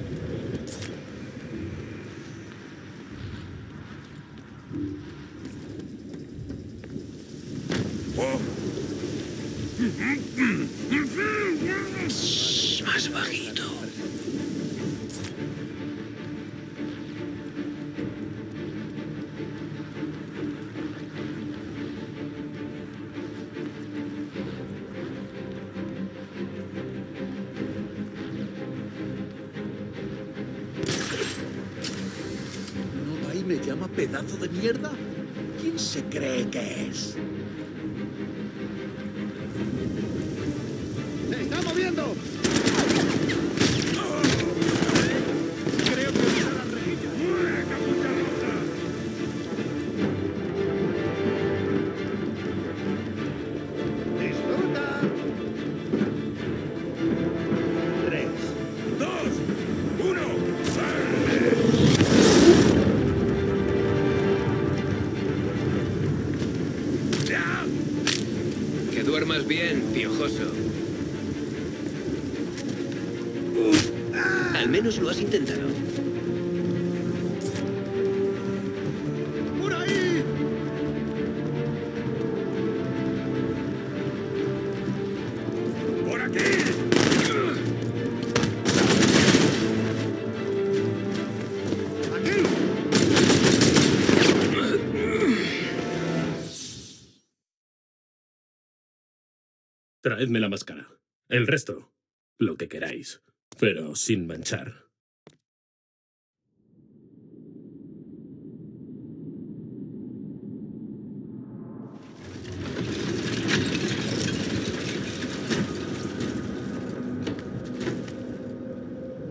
Traedme la máscara. El resto, lo que queráis, pero sin manchar.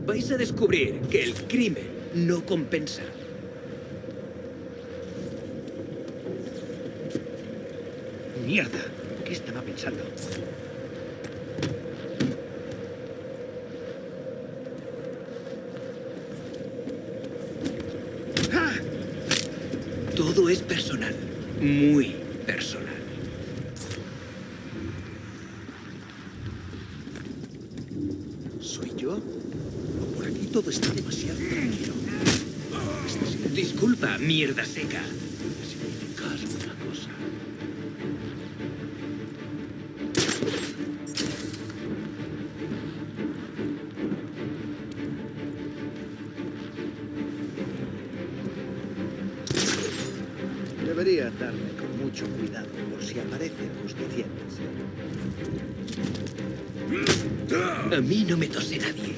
Vais a descubrir que el crimen no compensa. Mierda. ¿Qué estaba pensando? Todo es personal. Muy personal. ¿Soy yo? O por aquí todo está demasiado tranquilo. Disculpa, mierda seca. Significar una cosa. Debería andarme con mucho cuidado por si aparecen justicientes. A mí no me tose nadie.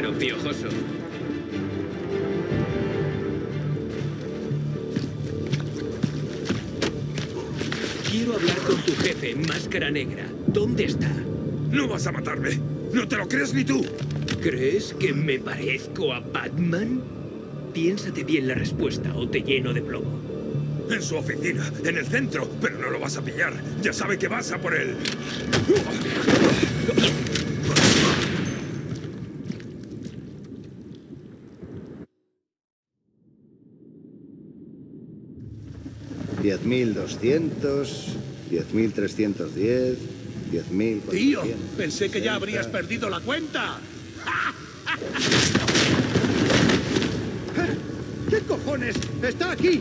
Pero piojoso. Quiero hablar con tu jefe, Máscara Negra. ¿Dónde está? No vas a matarme. No te lo crees ni tú. ¿Crees que me parezco a Batman? Piénsate bien la respuesta o te lleno de plomo. En su oficina, en el centro, pero no lo vas a pillar. Ya sabe que vas a por él. [LAUGHS] 200, 10.310, 10.000. Tío, pensé que ya habrías perdido la cuenta. [LAUGHS] ¿Qué cojones? ¡Está aquí!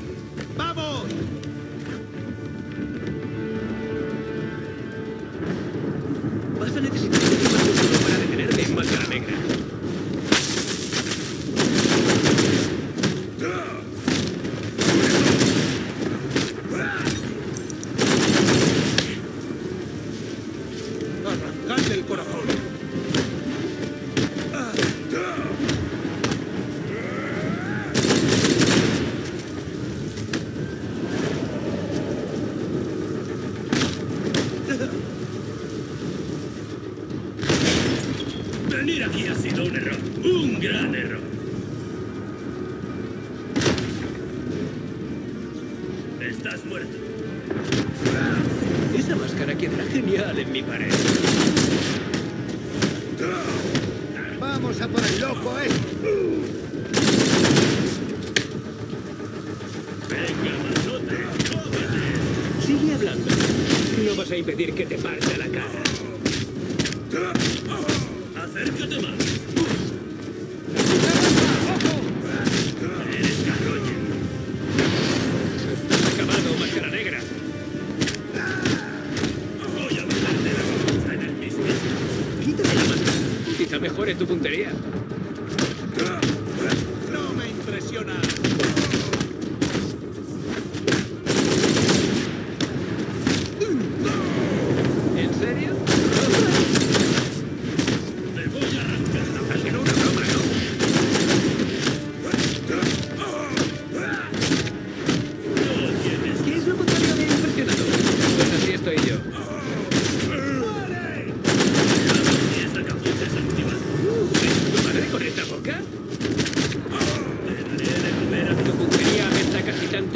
impedir que te marches.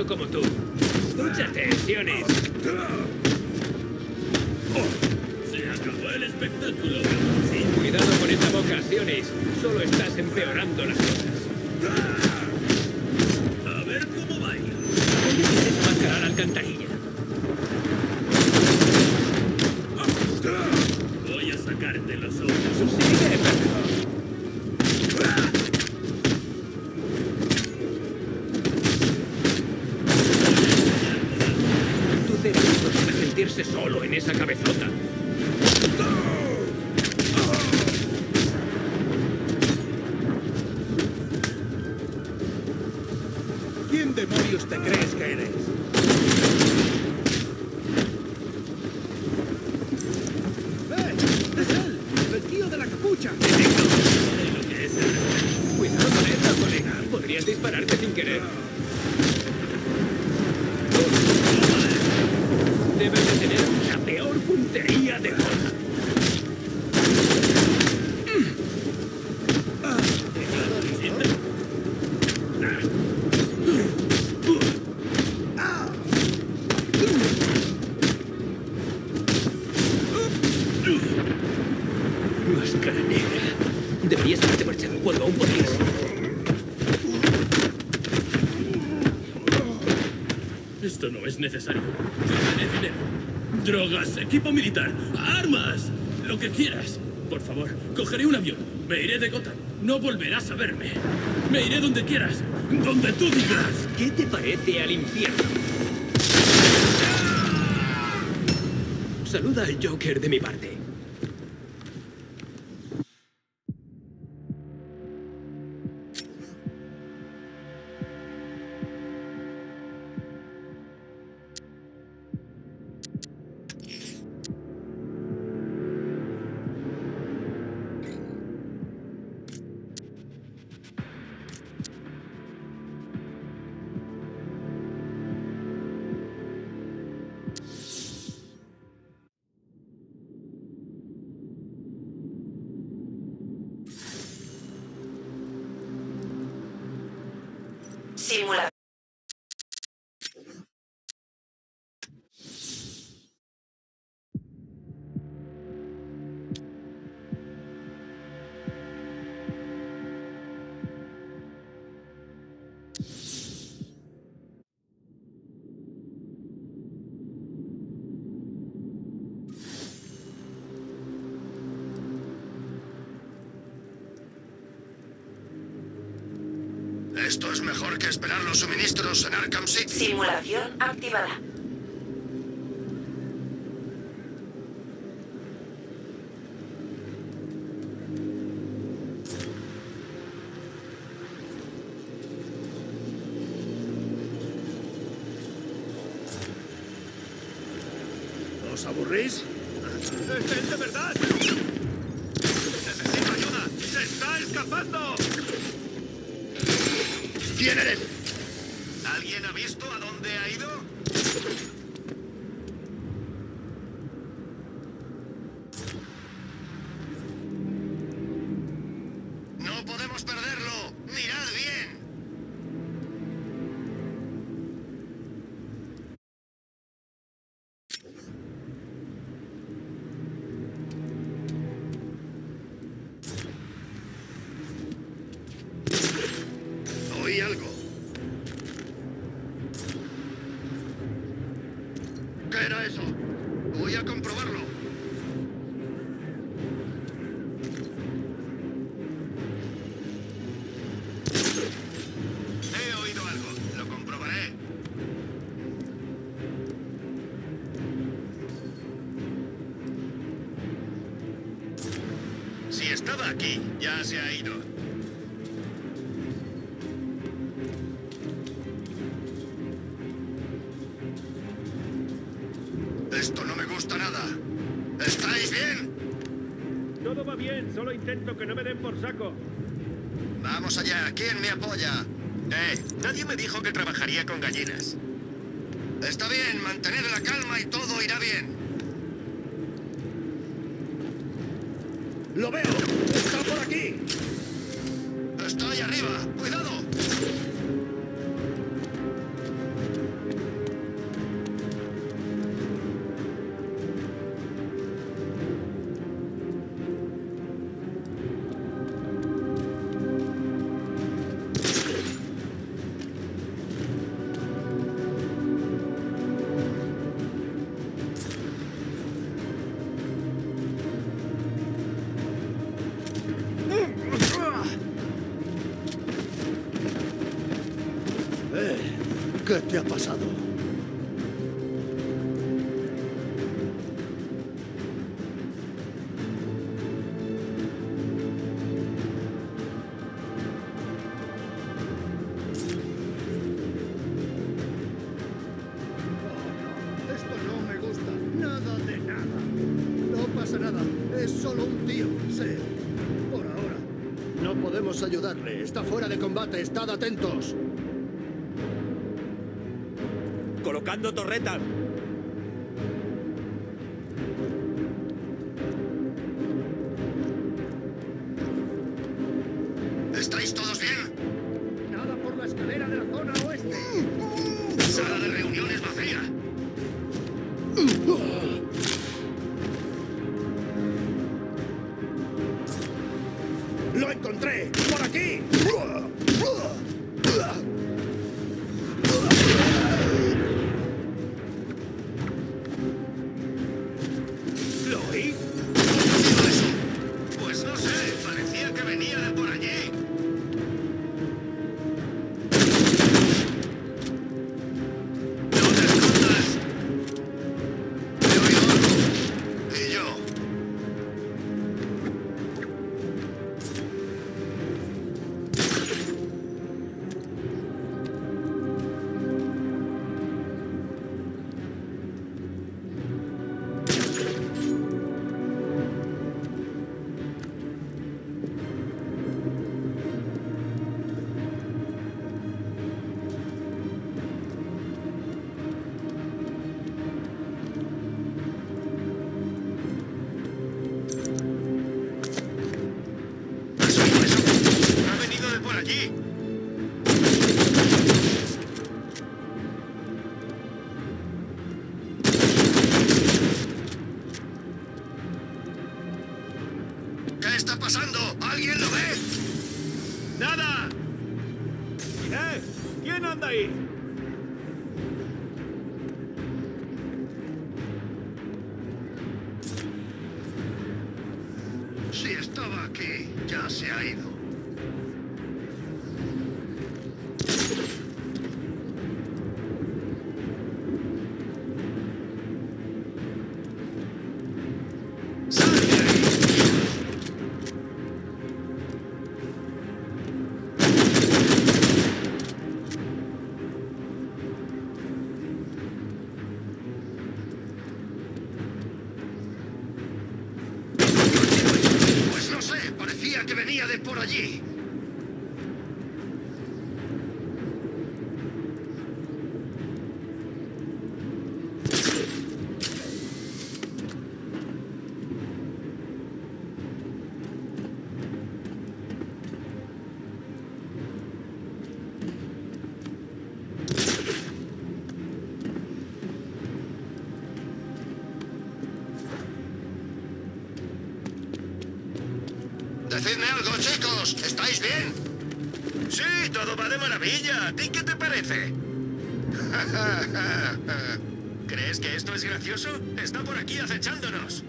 como tú. Muchas tensiones. Oh, se acabó el espectáculo. Sí, cuidado con esas vocaciones. Solo estás empeorando las cosas. A ver cómo baila. ¿Dónde? esa cabeza. Esto no es necesario. Dinero. Drogas, equipo militar, armas, lo que quieras. Por favor, cogeré un avión. Me iré de Gotham. No volverás a verme. Me iré donde quieras, donde tú digas. ¿Qué te parece al infierno? Saluda al Joker de mi parte. Simulación activada. ¿Estáis bien? Todo va bien, solo intento que no me den por saco. Vamos allá, ¿quién me apoya? Eh, nadie me dijo que trabajaría con gallinas. Está bien, mantener la calma y todo irá bien. ¡Lo veo! ¡Está por aquí! está fuera de combate. ¡Estad atentos! Colocando torretas. algo, chicos. ¿Estáis bien? Sí, todo va de maravilla. ¿A ti qué te parece? [LAUGHS] ¿Crees que esto es gracioso? Está por aquí acechándonos.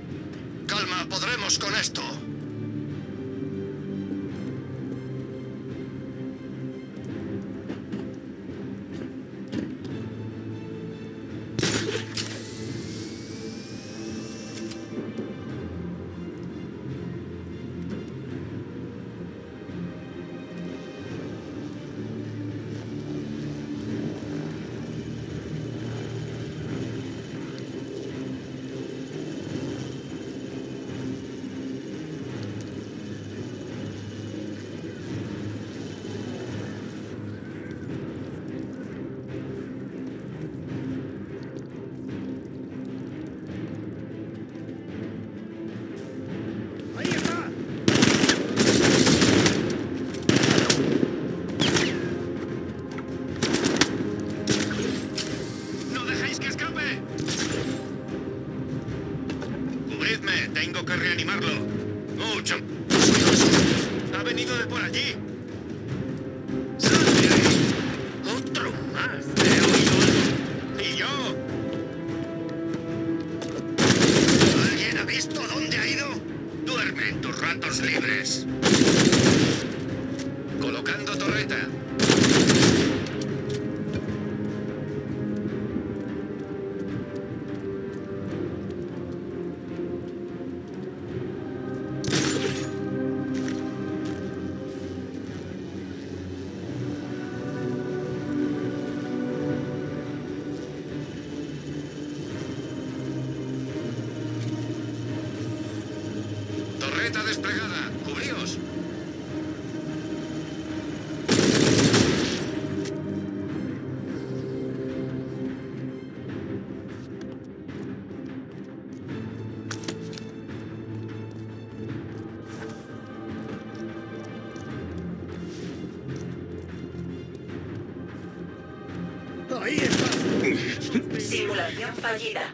fallida.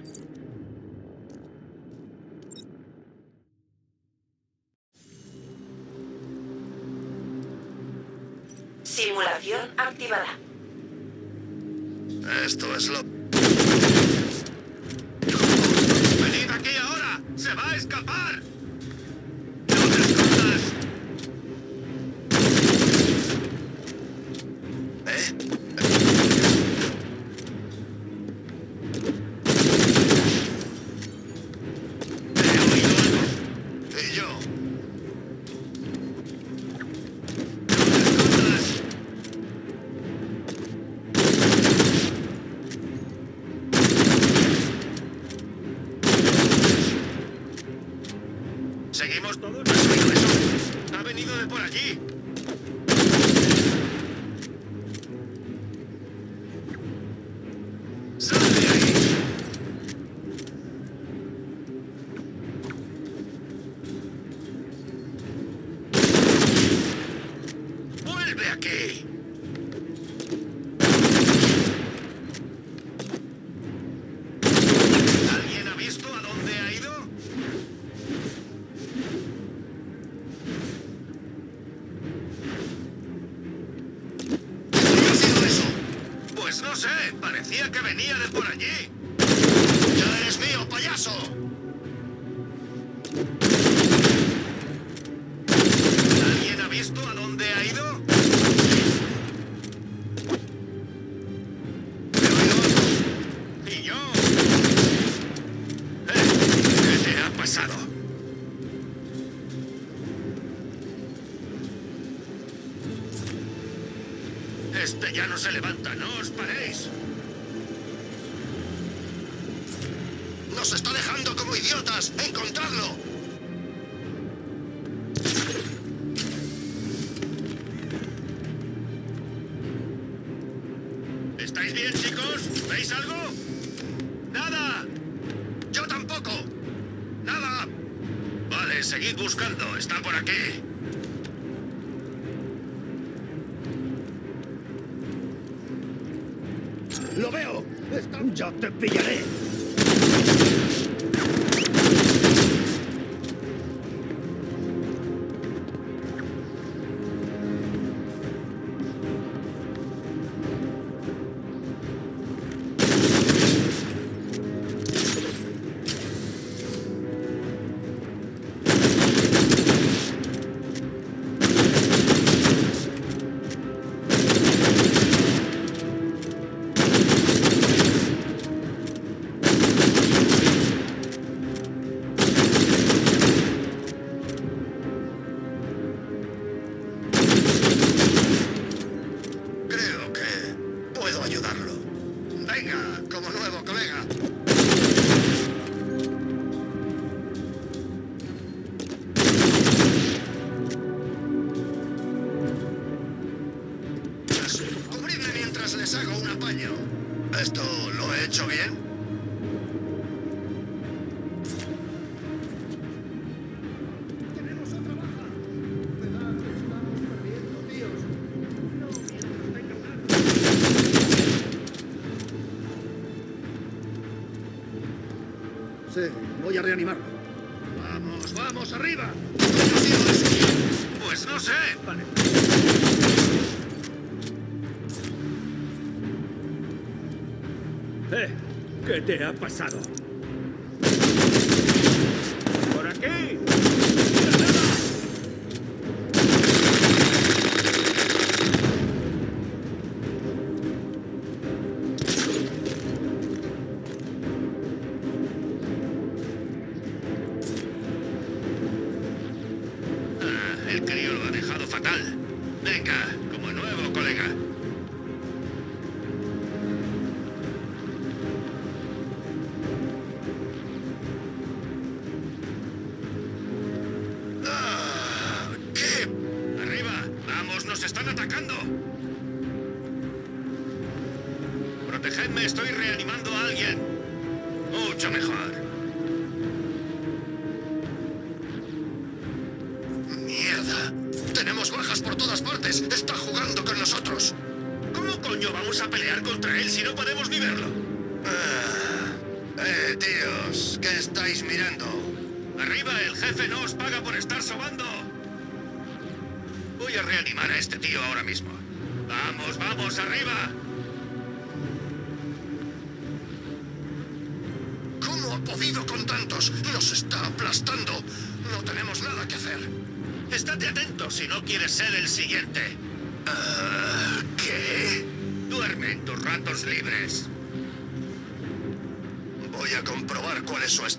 ¡Lo veo! Está... ya te pillaré! Ha pasado? a este tío ahora mismo. Vamos, vamos, arriba. ¿Cómo ha podido con tantos? Nos está aplastando. No tenemos nada que hacer. Estate atento si no quieres ser el siguiente. Ah, ¿Qué? Duerme en tus ratos libres. Voy a comprobar cuál es su estado.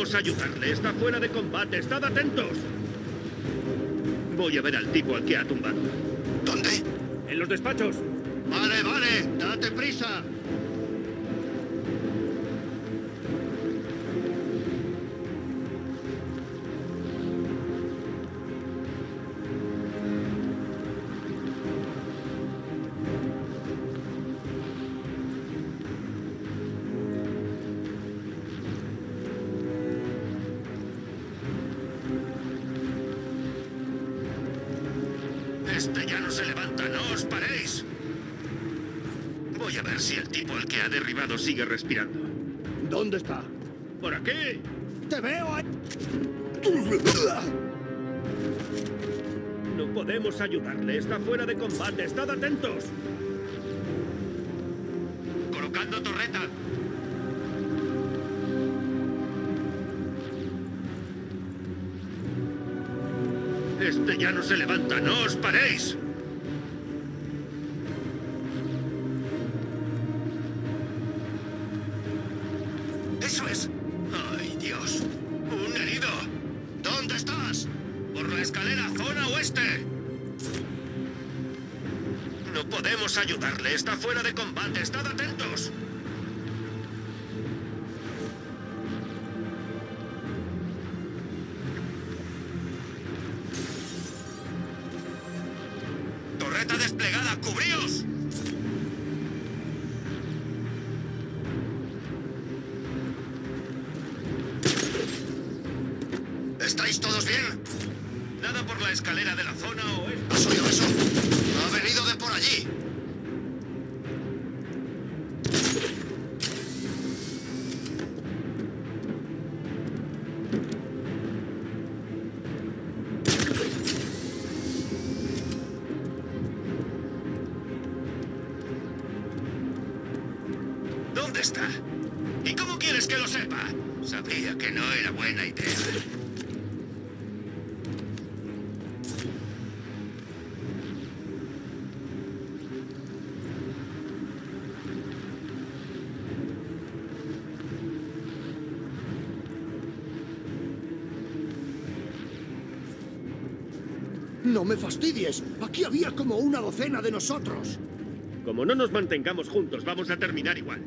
Vamos a ayudarle. Está fuera de combate. Estad atentos. Voy a ver al tipo al que ha tumbado. ¿Dónde? En los despachos. ayudarle. Está fuera de combate. ¡Estad atentos! Colocando torreta. Este ya no se levanta. ¡No os paréis! ¡Eso es! ¡Ay, Dios! ¡Un herido! ¿Dónde estás? ¡Por la escalera, zona oeste! ayudarle. Está fuera de combate. Estad atentos. me fastidies. Aquí había como una docena de nosotros. Como no nos mantengamos juntos, vamos a terminar igual.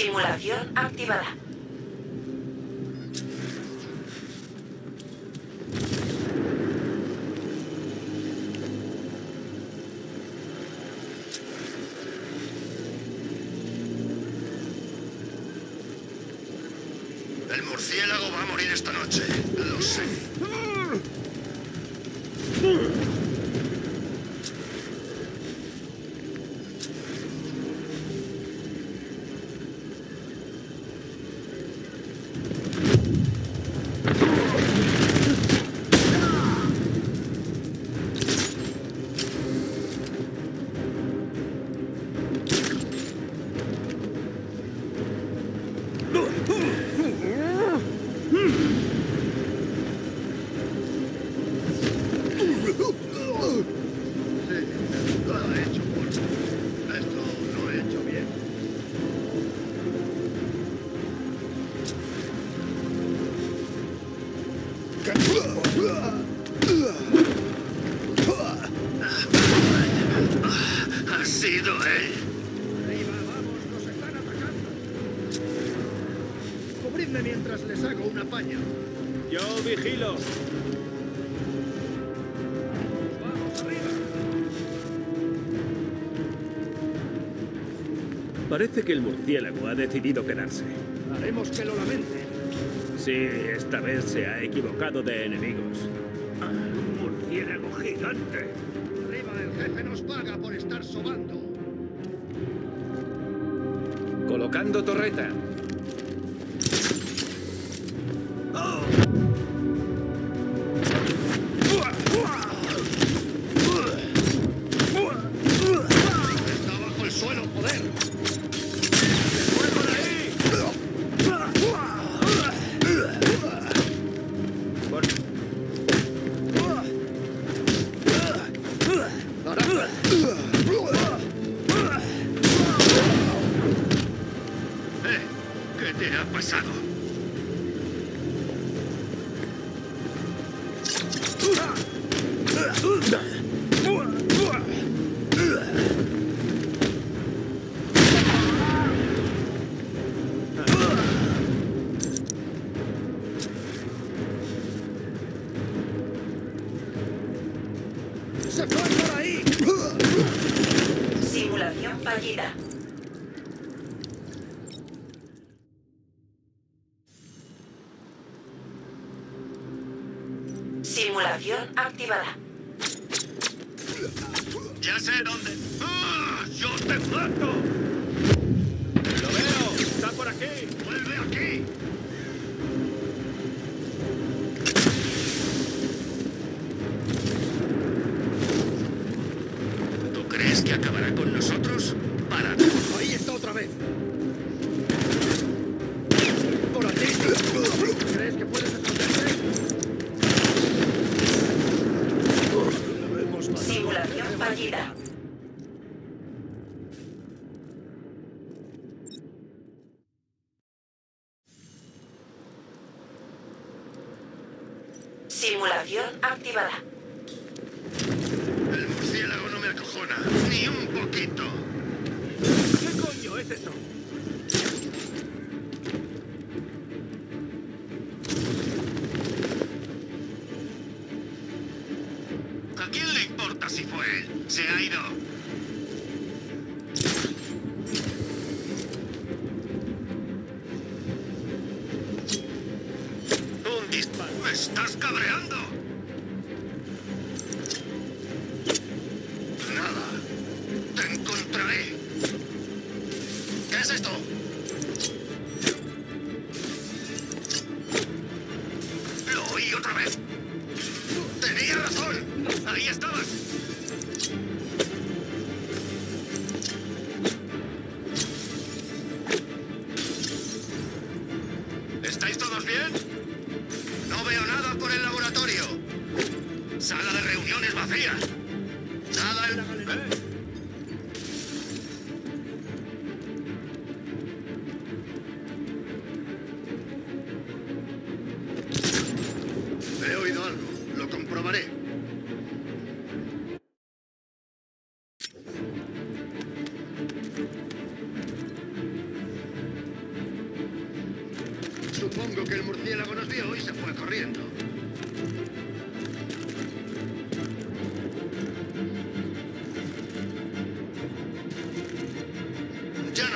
Simulación activada. Parece que el murciélago ha decidido quedarse. Haremos que lo lamente. Sí, esta vez se ha equivocado de enemigos. Un murciélago gigante. Arriba, el jefe nos paga por estar sobando. Colocando torreta.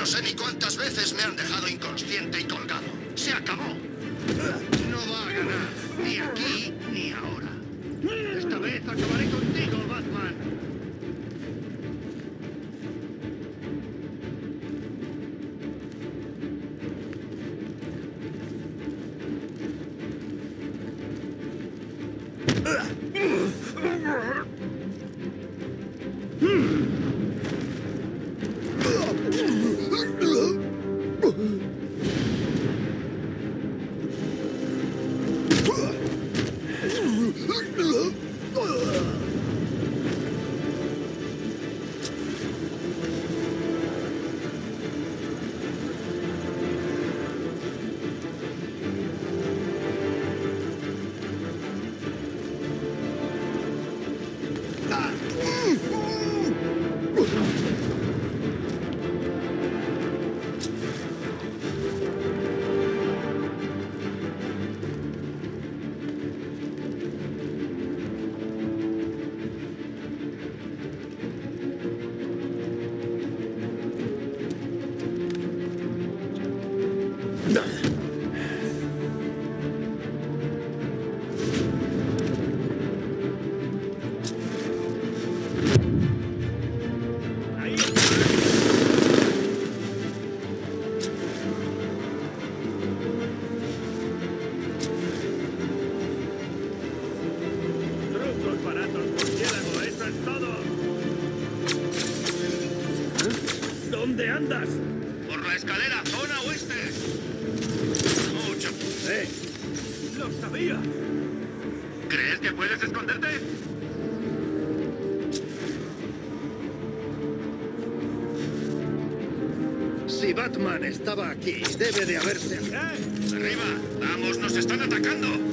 No sé ni cuántas veces me han dejado inconsciente y colgado. Se acabó. No va a ganar, ni aquí ni ahora. Esta vez acabaré. Batman estaba aquí. Debe de haberse... ¡Eh! ¡Arriba! ¡Vamos! ¡Nos están atacando!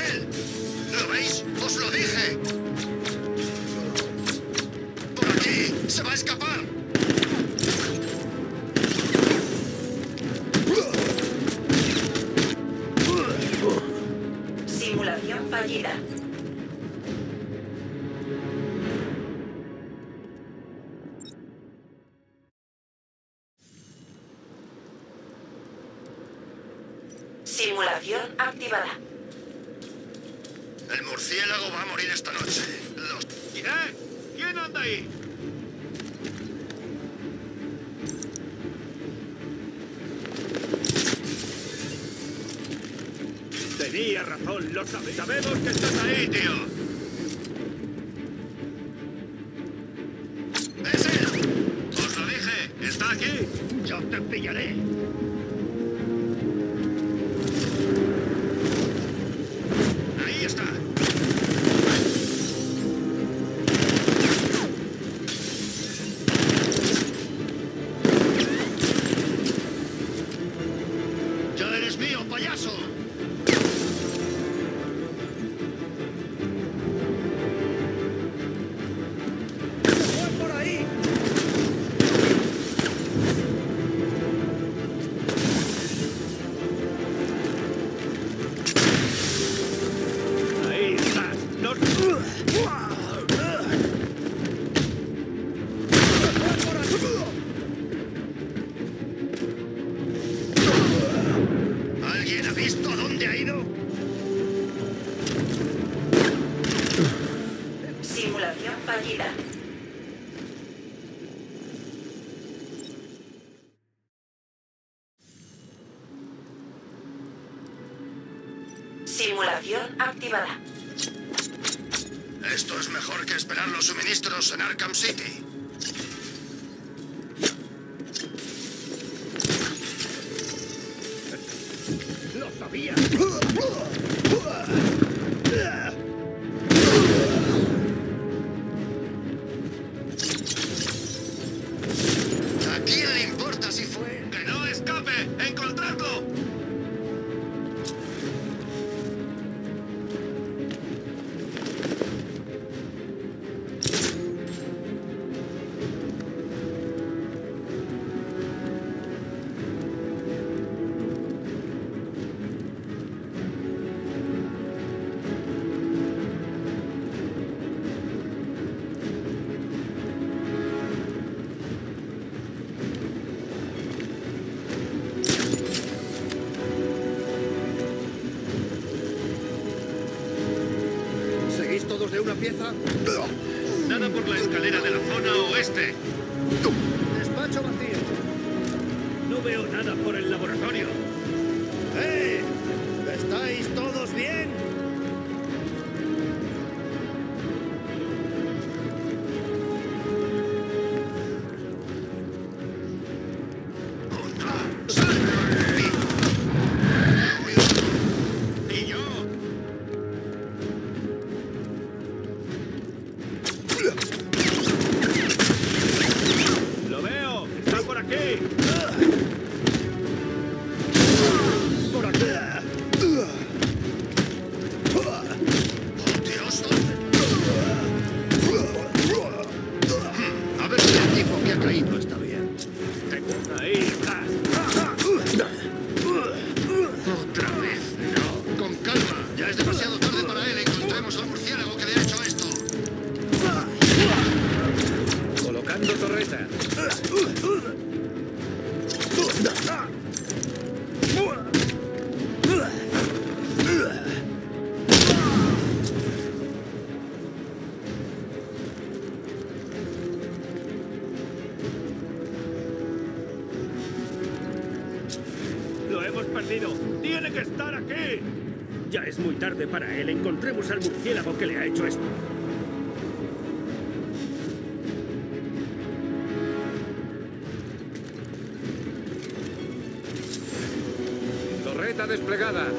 Marcel. city. ¡Tiene que estar aquí! Ya es muy tarde para él. Encontremos al murciélago que le ha hecho esto. Torreta desplegada.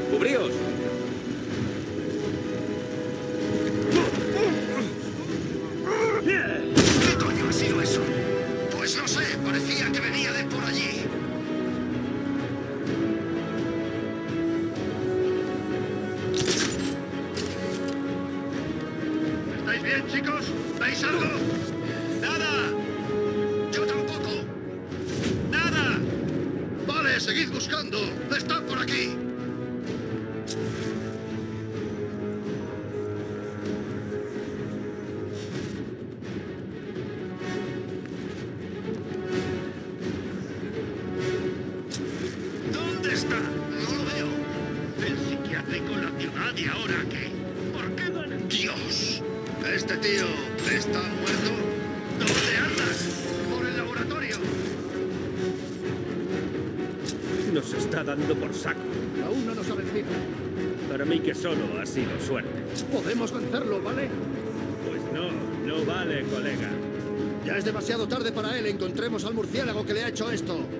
murciélago que le ha hecho esto.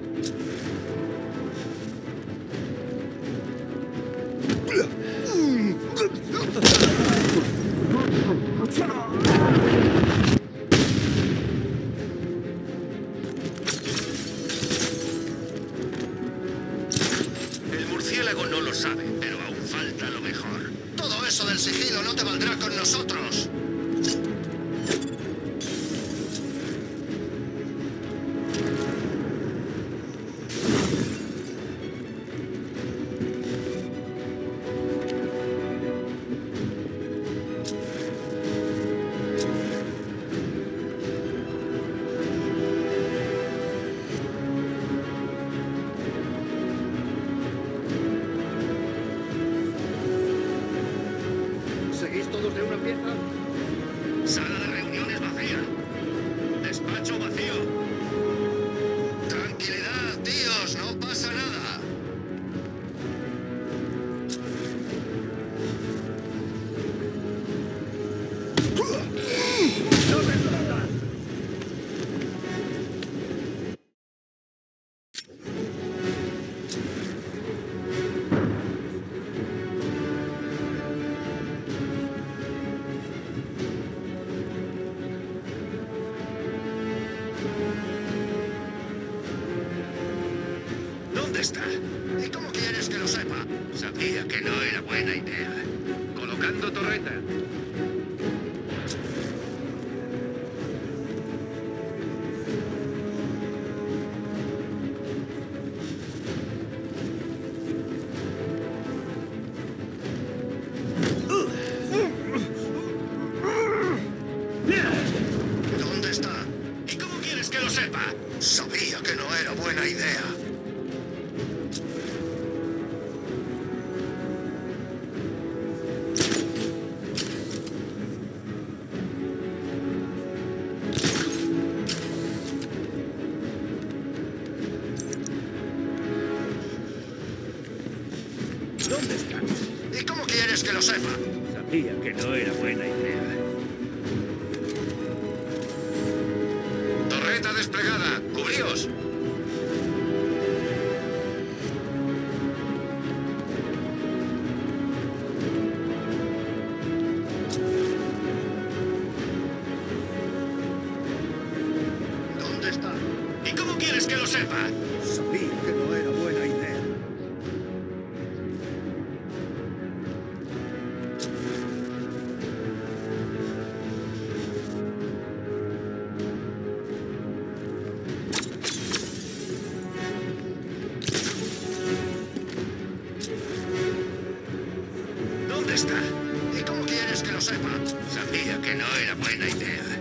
¿Y cómo quieres que lo sepa? Sabía que no era buena idea.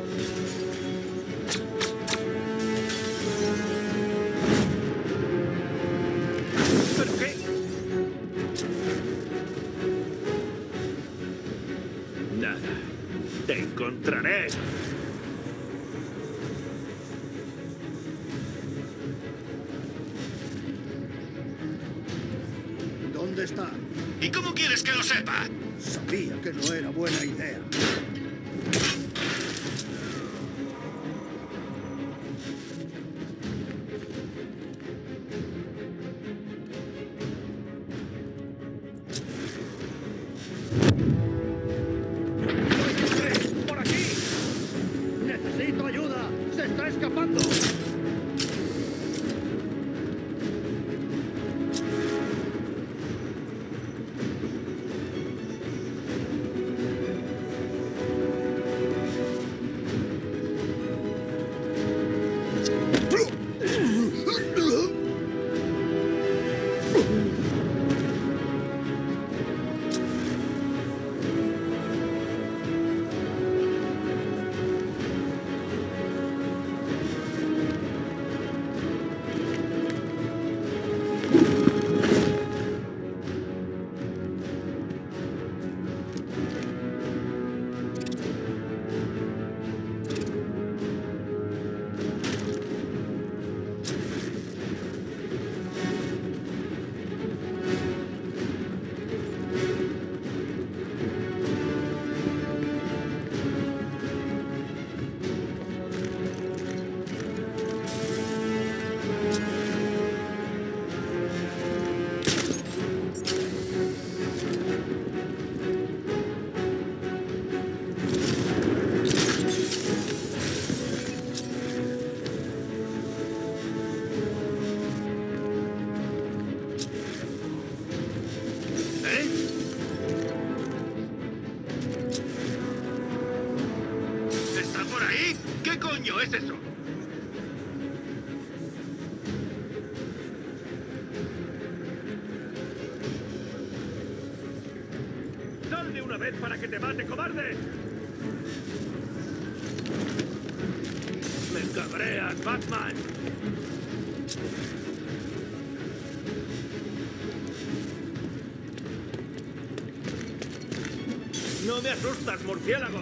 me asustas, murciélago.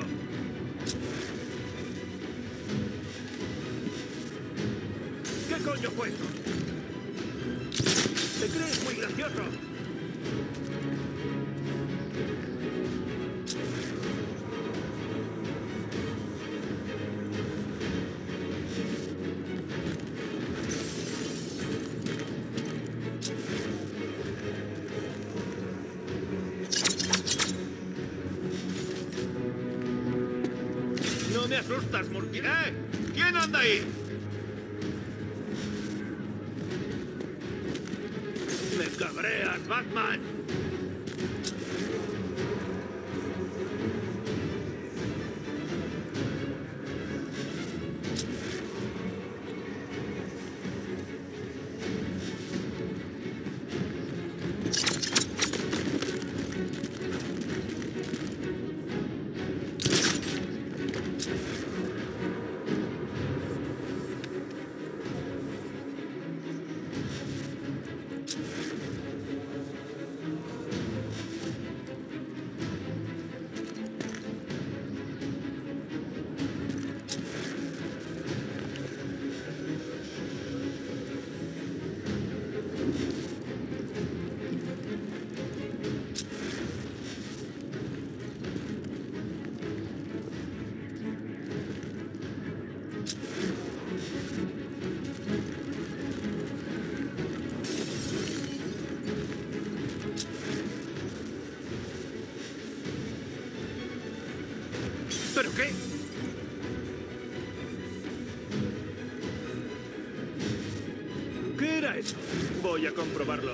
Voy a comprobarlo.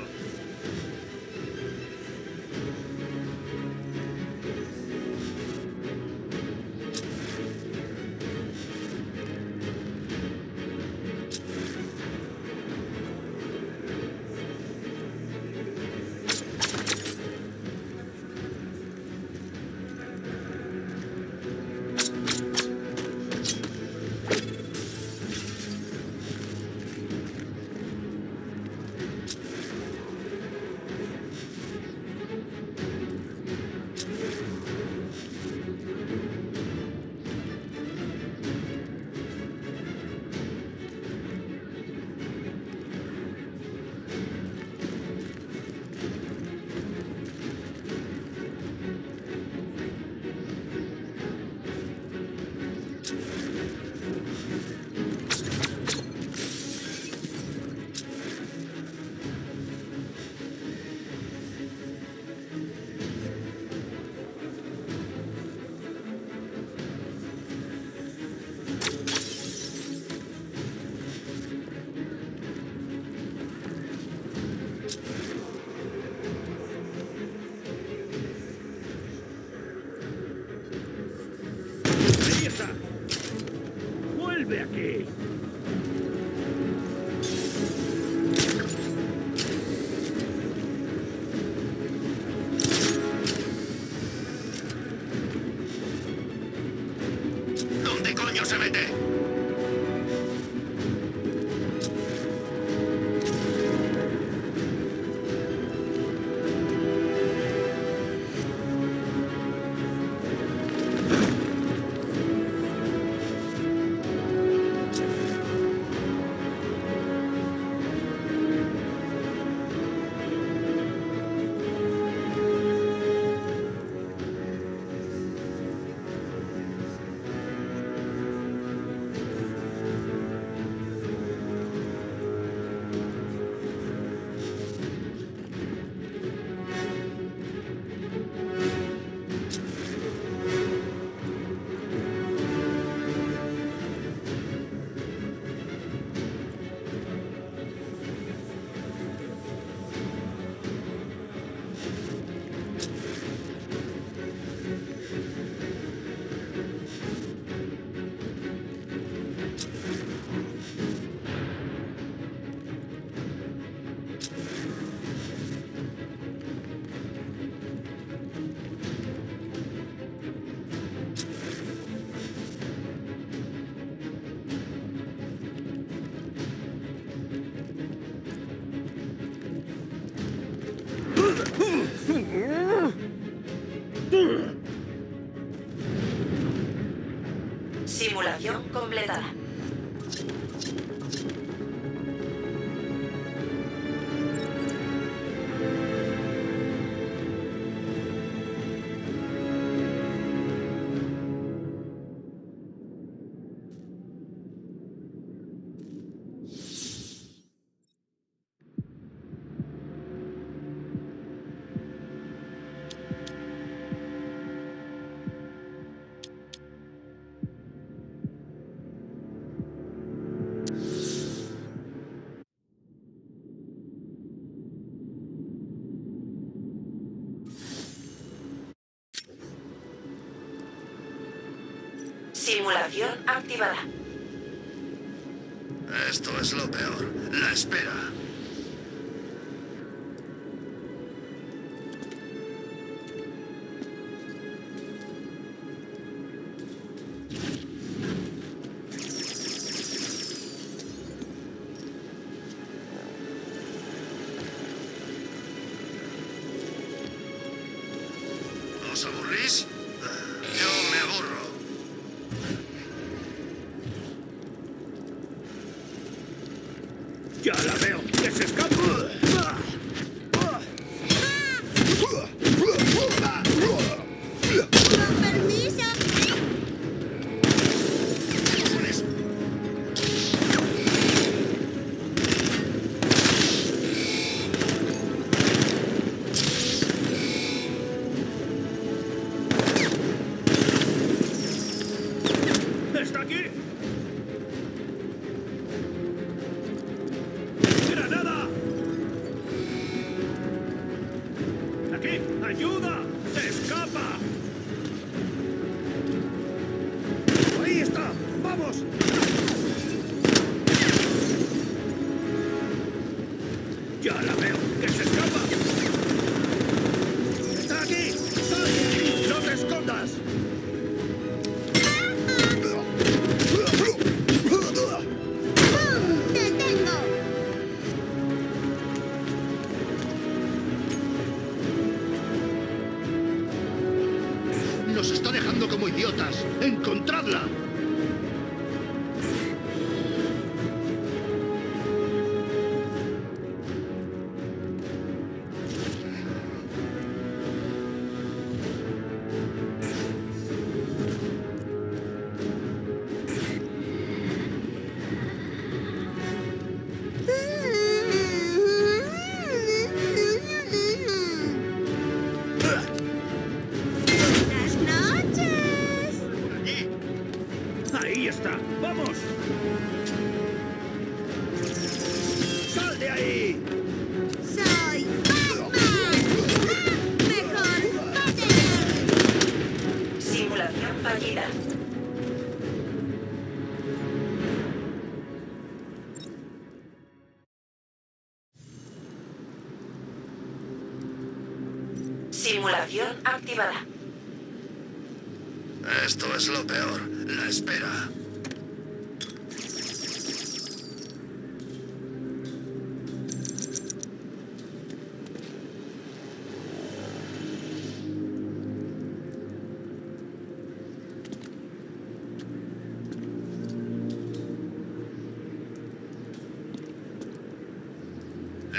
Reparación activada. Esto es lo peor. La espera. ¡Que se escape!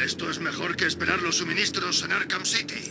Esto es mejor que esperar los suministros en Arkham City.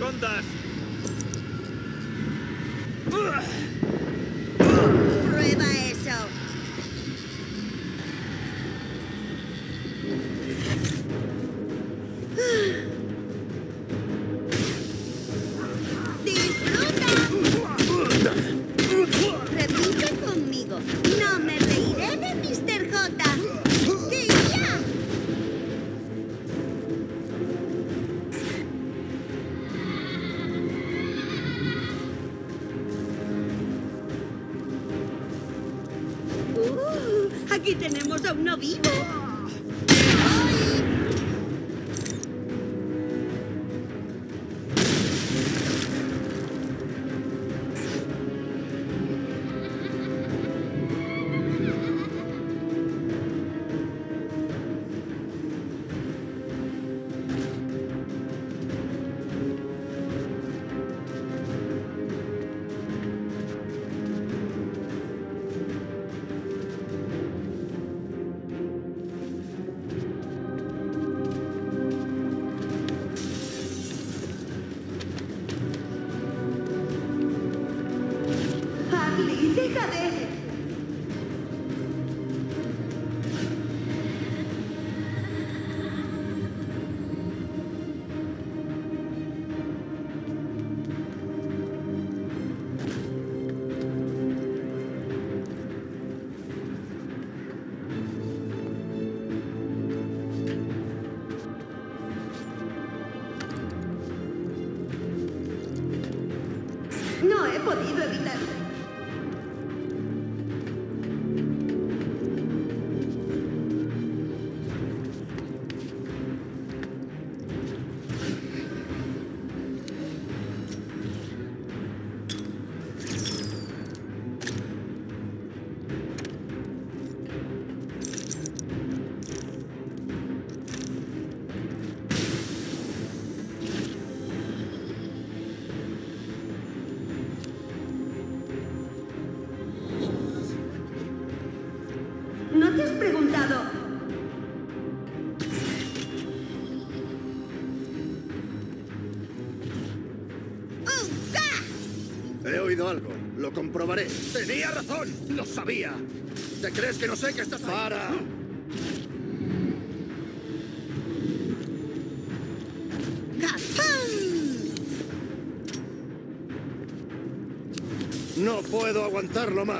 escondas. ¡Ugh! Comprobaré. ¡Tenía razón! ¡Lo sabía! ¿Te crees que no sé que estás ahí? ¡Para! No puedo aguantarlo más.